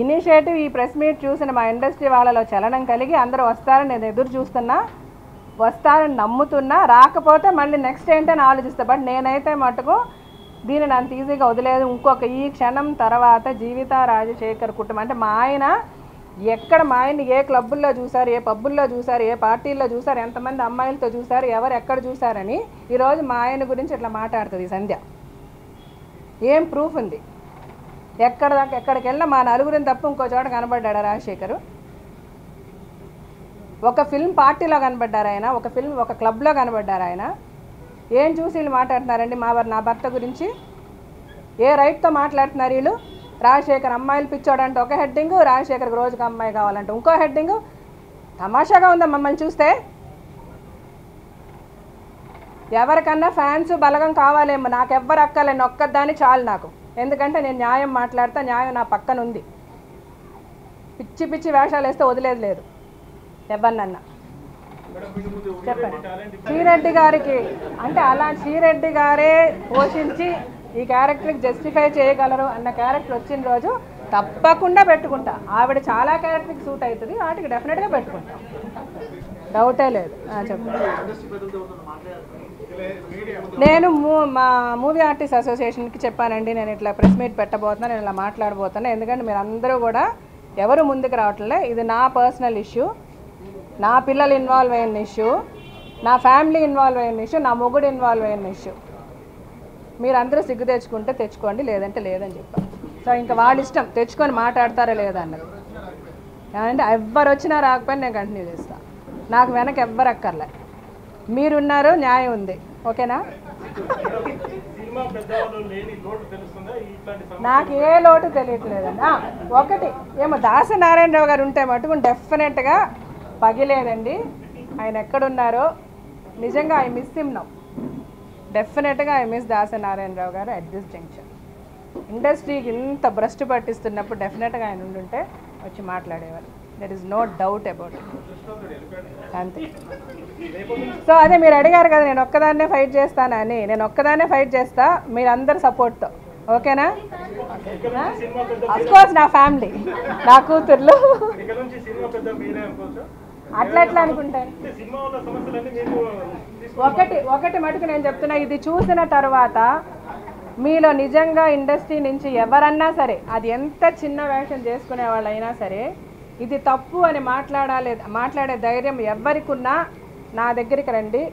Speaker 1: ఇనిషియేటివ్ ఈ ప్రెస్ మీట్ చూసిన మా ఇండస్ట్రీ వాళ్ళలో చలనం కలిగి అందరూ వస్తారని నేను ఎదురు చూస్తున్నా వస్తారని నమ్ముతున్నా. రాకపోతే మళ్ళీ నెక్స్ట్ ఏంటని ఆలోచిస్తా. బట్ నేనైతే మటుకు దీన్ని అంత ఈజీగా వదిలేదు. ఇంకొక ఈ క్షణం తర్వాత జీవిత రాజశేఖర్ కుటుంబం అంటే మా ఆయన ఎక్కడ మా ఆయన్ని ఏ క్లబ్బుల్లో చూశారు ఏ పబ్బుల్లో చూశారు ఏ పార్టీల్లో చూశారు ఎంతమంది అమ్మాయిలతో చూశారు ఎవరు ఎక్కడ చూశారని ఈరోజు మా ఆయన గురించి ఇట్లా మాట్లాడుతుంది సంధ్య. ఏం ప్రూఫ్ ఉంది? ఎక్కడ దాకా ఎక్కడికి వెళ్ళినా మా నలుగురిని తప్ప ఇంకో చోట కనబడ్డాడా రాజశేఖర్? ఒక ఫిల్మ్ పార్టీలో కనబడ్డారు ఆయన? ఒక ఫిల్మ్ ఒక క్లబ్లో కనబడ్డారు ఆయన? ఏం చూసి వీళ్ళు మాట్లాడుతున్నారండి మా నా భర్త గురించి? ఏ రైట్తో మాట్లాడుతున్నారు వీళ్ళు? రాజశేఖర్ అమ్మాయిలు పిచ్చోడంటే ఒక హెడ్డింగ్ రాజశేఖర్కి రోజుకి అమ్మాయి కావాలంటే ఇంకో హెడ్డింగ్ తమాషాగా ఉందా మమ్మల్ని చూస్తే? ఎవరికన్నా ఫ్యాన్స్ బలగం కావాలేమో. నాకు ఎవ్వరు అక్కలేని ఒక్కదాన్ని చాలు నాకు. ఎందుకంటే నేను న్యాయం మాట్లాడతా న్యాయం నా పక్కన ఉంది. పిచ్చి పిచ్చి వేషాలు వేస్తే వదిలేదు లేదు. ఎవరినన్నా. చెప్పండి. శ్రీరెడ్డి గారికి అంటే అలా శ్రీరెడ్డి గారే పోషించి ఈ క్యారెక్టర్కి జస్టిఫై చేయగలరు అన్న క్యారెక్టర్ వచ్చిన రోజు తప్పకుండా పెట్టుకుంటా. ఆవిడ చాలా క్యారెక్టర్కి సూట్ అవుతుంది వాటికి డెఫినెట్గా పెట్టుకుంటా. డౌటే లేదు. చెప్పండి నేను మూ మా మూవీ ఆర్టిస్ట్ అసోసియేషన్కి చెప్పానండి నేను ఇట్లా ప్రెస్ మీట్ పెట్టబోతున్నా నేను ఇలా మాట్లాడబోతున్నా. ఎందుకంటే మీరు అందరూ కూడా ఎవరు ముందుకు రావట్లే. ఇది నా పర్సనల్ ఇష్యూ నా పిల్లలు ఇన్వాల్వ్ అయిన ఇష్యూ నా ఫ్యామిలీ ఇన్వాల్వ్ అయిన ఇష్యూ నా మొగుడు ఇన్వాల్వ్ అయిన ఇష్యూ మీరు సిగ్గు తెచ్చుకుంటే తెచ్చుకోండి లేదంటే లేదని చెప్పాను సో ఇంకా వాళ్ళ ఇష్టం తెచ్చుకొని మాట్లాడతారా లేదా అన్నది. అంటే ఎవ్వరు వచ్చినా రాకపోయినా నేను కంటిన్యూ చేస్తాను నాకు వెనక ఎవ్వరు అక్కర్లే. మీరున్నారు న్యాయం ఉంది. ఓకేనా? నాకు ఏ లోటు తెలియట్లేదండి ఒకటి ఏమో దాసనారాయణరావు గారు ఉంటే మటుకు డెఫినెట్గా పగిలేదండి. ఆయన ఎక్కడున్నారో నిజంగా ఐ మిస్ హిమ్ నౌ డెఫినెట్గా ఐ మిస్ దాసనారాయణరావు గారు అట్ దిస్ జంక్షన్ ఇండస్ట్రీకి ఇంత భ్రష్టు పట్టిస్తున్నప్పుడు డెఫినెట్గా ఆయన ఉండుంటే వచ్చి మాట్లాడేవారు there is no doubt about అంతే. సో అదే మీరు అడిగారు కదా నేను ఒక్కదాన్నే ఫైట్ చేస్తానని నేను ఒక్కదాన్నే ఫైట్ చేస్తా మీరందరు సపోర్ట్తో ఓకేనా
Speaker 5: సినిమా పెద్ద
Speaker 1: అఫ్ కోర్స్ నా ఫ్యామిలీ నా కూతుర్లు. అట్లా ఎట్లా అనుకుంటారు? ఒకటి ఒకటి మటుకు నేను చెప్తున్నా ఇది చూసిన తర్వాత మీలో నిజంగా ఇండస్ట్రీ నుంచి ఎవరన్నా సరే అది ఎంత చిన్న వేషం చేసుకునే వాళ్ళైనా సరే ఇది తప్పు అని మాట్లాడాలి మాట్లాడే ధైర్యం ఎవరికున్నా నా దగ్గరికి రండి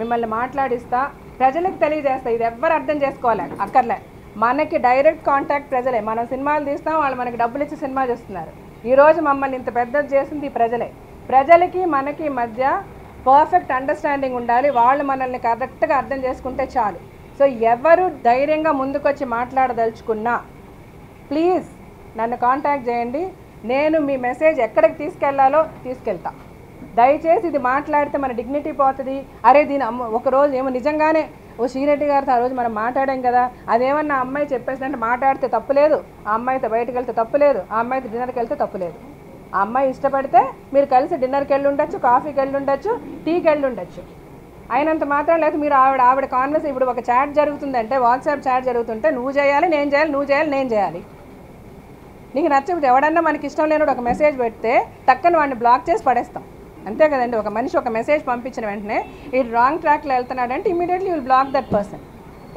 Speaker 1: మిమ్మల్ని మాట్లాడిస్తా ప్రజలకు తెలియజేస్తా ఇది ఎవ్వరు అర్థం చేసుకోవాలి అక్కర్లే. మనకి డైరెక్ట్ కాంటాక్ట్ ప్రజలే మనం సినిమాలు తీస్తాం వాళ్ళు మనకి డబ్బులు ఇచ్చి సినిమా చేస్తున్నారు. ఈరోజు మమ్మల్ని ఇంత పెద్దది చేసింది ఈ ప్రజలే. ప్రజలకి మనకి మధ్య పర్ఫెక్ట్ అండర్స్టాండింగ్ ఉండాలి. వాళ్ళు మనల్ని కరెక్ట్గా అర్థం చేసుకుంటే చాలు. సో ఎవరు ధైర్యంగా ముందుకొచ్చి మాట్లాడదలుచుకున్నా ప్లీజ్ నన్ను కాంటాక్ట్ చేయండి. నేను మీ మెసేజ్ ఎక్కడికి తీసుకెళ్ళాలో తీసుకెళ్తా. దయచేసి ఇది మాట్లాడితే మన డిగ్నిటీ పోతుంది. అరే దీని అమ్మ ఒక రోజు ఏమో నిజంగానే ఓ శ్రీరెడ్డి గారితో ఆ రోజు మనం మాట్లాడాం కదా. అదేమన్నా అమ్మాయి చెప్పేసిందంటే మాట్లాడితే తప్పులేదు ఆ అమ్మాయితో బయటకు వెళ్తే తప్పులేదు ఆ అమ్మాయితో డిన్నర్కి వెళ్తే తప్పులేదు ఆ అమ్మాయి ఇష్టపడితే మీరు కలిసి డిన్నర్కి వెళ్ళి ఉండొచ్చు కాఫీకి వెళ్ళి ఉండొచ్చు టీకి వెళ్ళి ఉండొచ్చు అయినంత మాత్రం లేదు మీరు ఆవిడ ఆవిడ కాన్వర్స్ ఇప్పుడు ఒక చాట్ జరుగుతుందంటే వాట్సాప్ చాట్ జరుగుతుంటే నువ్వు చేయాలి నేను చేయాలి నువ్వు చేయాలి నేను చేయాలి. నీకు నచ్చదు ఎవడన్నా మనకి ఇష్టం లేనివాడు ఒక మెసేజ్ పెడితే తక్కన వాడిని బ్లాక్ చేసి పడేస్తాం. అంతే కదండి ఒక మనిషి ఒక మెసేజ్ పంపించిన వెంటనే ఈ రాంగ్ ట్రాక్లో వెళ్తున్నాడంటే immediately will block that person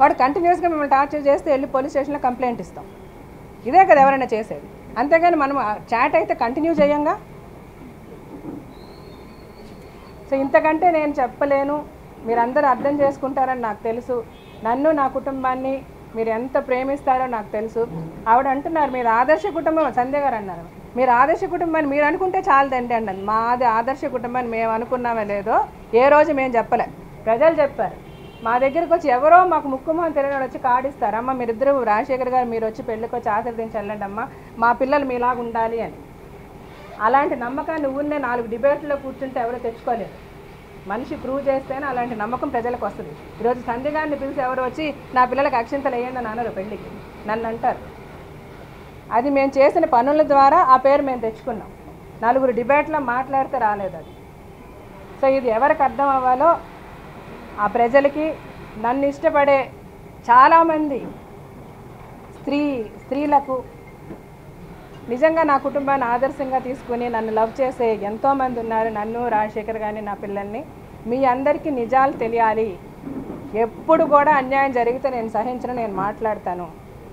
Speaker 1: వాడు కంటిన్యూస్గా మిమ్మల్ని టార్చర్ చేస్తే వెళ్ళి పోలీస్ స్టేషన్లో కంప్లైంట్ ఇస్తాం. ఇదే కదా ఎవరైనా చేసేది. అంతేగాని మనం చాట్ అయితే కంటిన్యూ చేయంగా. సో ఇంతకంటే నేను చెప్పలేను. మీరందరూ అర్థం చేసుకుంటారని నాకు తెలుసు. నన్ను నా కుటుంబాన్ని మీరు ఎంత ప్రేమిస్తారో నాకు తెలుసు. ఆవిడ అంటున్నారు మీరు ఆదర్శ కుటుంబం సంధ్య గారు అన్నారు. మీరు ఆదర్శ కుటుంబాన్ని మీరు అనుకుంటే చాలదండి అన్నది. మాది ఆదర్శ కుటుంబాన్ని మేము అనుకున్నామే లేదో ఏ రోజు మేము చెప్పలే. ప్రజలు చెప్పారు. మా దగ్గరికి వచ్చి ఎవరో మాకు ముక్కుమోహన్ మొహం తెలియని వచ్చి కాడిస్తారమ్మా అమ్మ మీరిద్దరు రాజశేఖర్ గారు మీరు వచ్చి పెళ్ళికి వచ్చి ఆశీర్దించి వెళ్ళండి మా పిల్లలు మీలాగా ఉండాలి అని. అలాంటి నమ్మకాన్ని ఊరినే నాలుగు డిబేట్లో కూర్చుంటే ఎవరో తెచ్చుకోలేరు. మనిషి ప్రూవ్ చేస్తేనే అలాంటి నమ్మకం ప్రజలకు వస్తుంది. ఈరోజు సంధ్య గారిని పిలిచి ఎవరు వచ్చి నా పిల్లలకు అక్షింతలు వేయండి అని అనరు పెళ్ళికి. నన్ను అంటారు. అది మేము చేసిన పనుల ద్వారా ఆ పేరు మేము తెచ్చుకున్నాం. నలుగురు డిబేట్లో మాట్లాడితే రాలేదు అది. సో ఇది ఎవరికి అర్థం అవ్వాలో ఆ ప్రజలకి నన్ను ఇష్టపడే చాలామంది స్త్రీ స్త్రీలకు నిజంగా నా కుటుంబాన్ని ఆదర్శంగా తీసుకుని నన్ను లవ్ చేసే ఎంతోమంది ఉన్నారు. నన్ను రాజశేఖర్ కానీ నా పిల్లల్ని మీ అందరికీ నిజాలు తెలియాలి. ఎప్పుడు కూడా అన్యాయం జరిగితే నేను సహించను నేను మాట్లాడతాను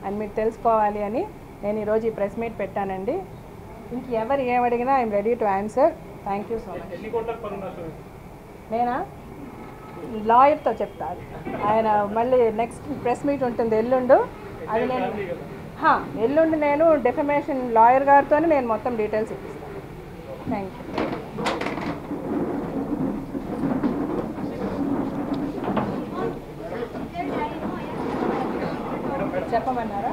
Speaker 1: అని మీరు తెలుసుకోవాలి అని నేను ఈరోజు ఈ ప్రెస్ మీట్ పెట్టానండి. ఇంక ఎవరు ఏమడిగినా I'm ready to answer. Thank you so much. నేనా? లాయర్తో చెప్తారు. ఆయన మళ్ళీ నెక్స్ట్ ప్రెస్ మీట్ ఉంటుంది ఎల్లుండు. అది నేను ఎల్లుండి నేను డెఫమేషన్ లాయర్ గారితోనే నేను మొత్తం డీటెయిల్స్ ఇప్పిస్తాను. Thank you చెప్పమన్నారా?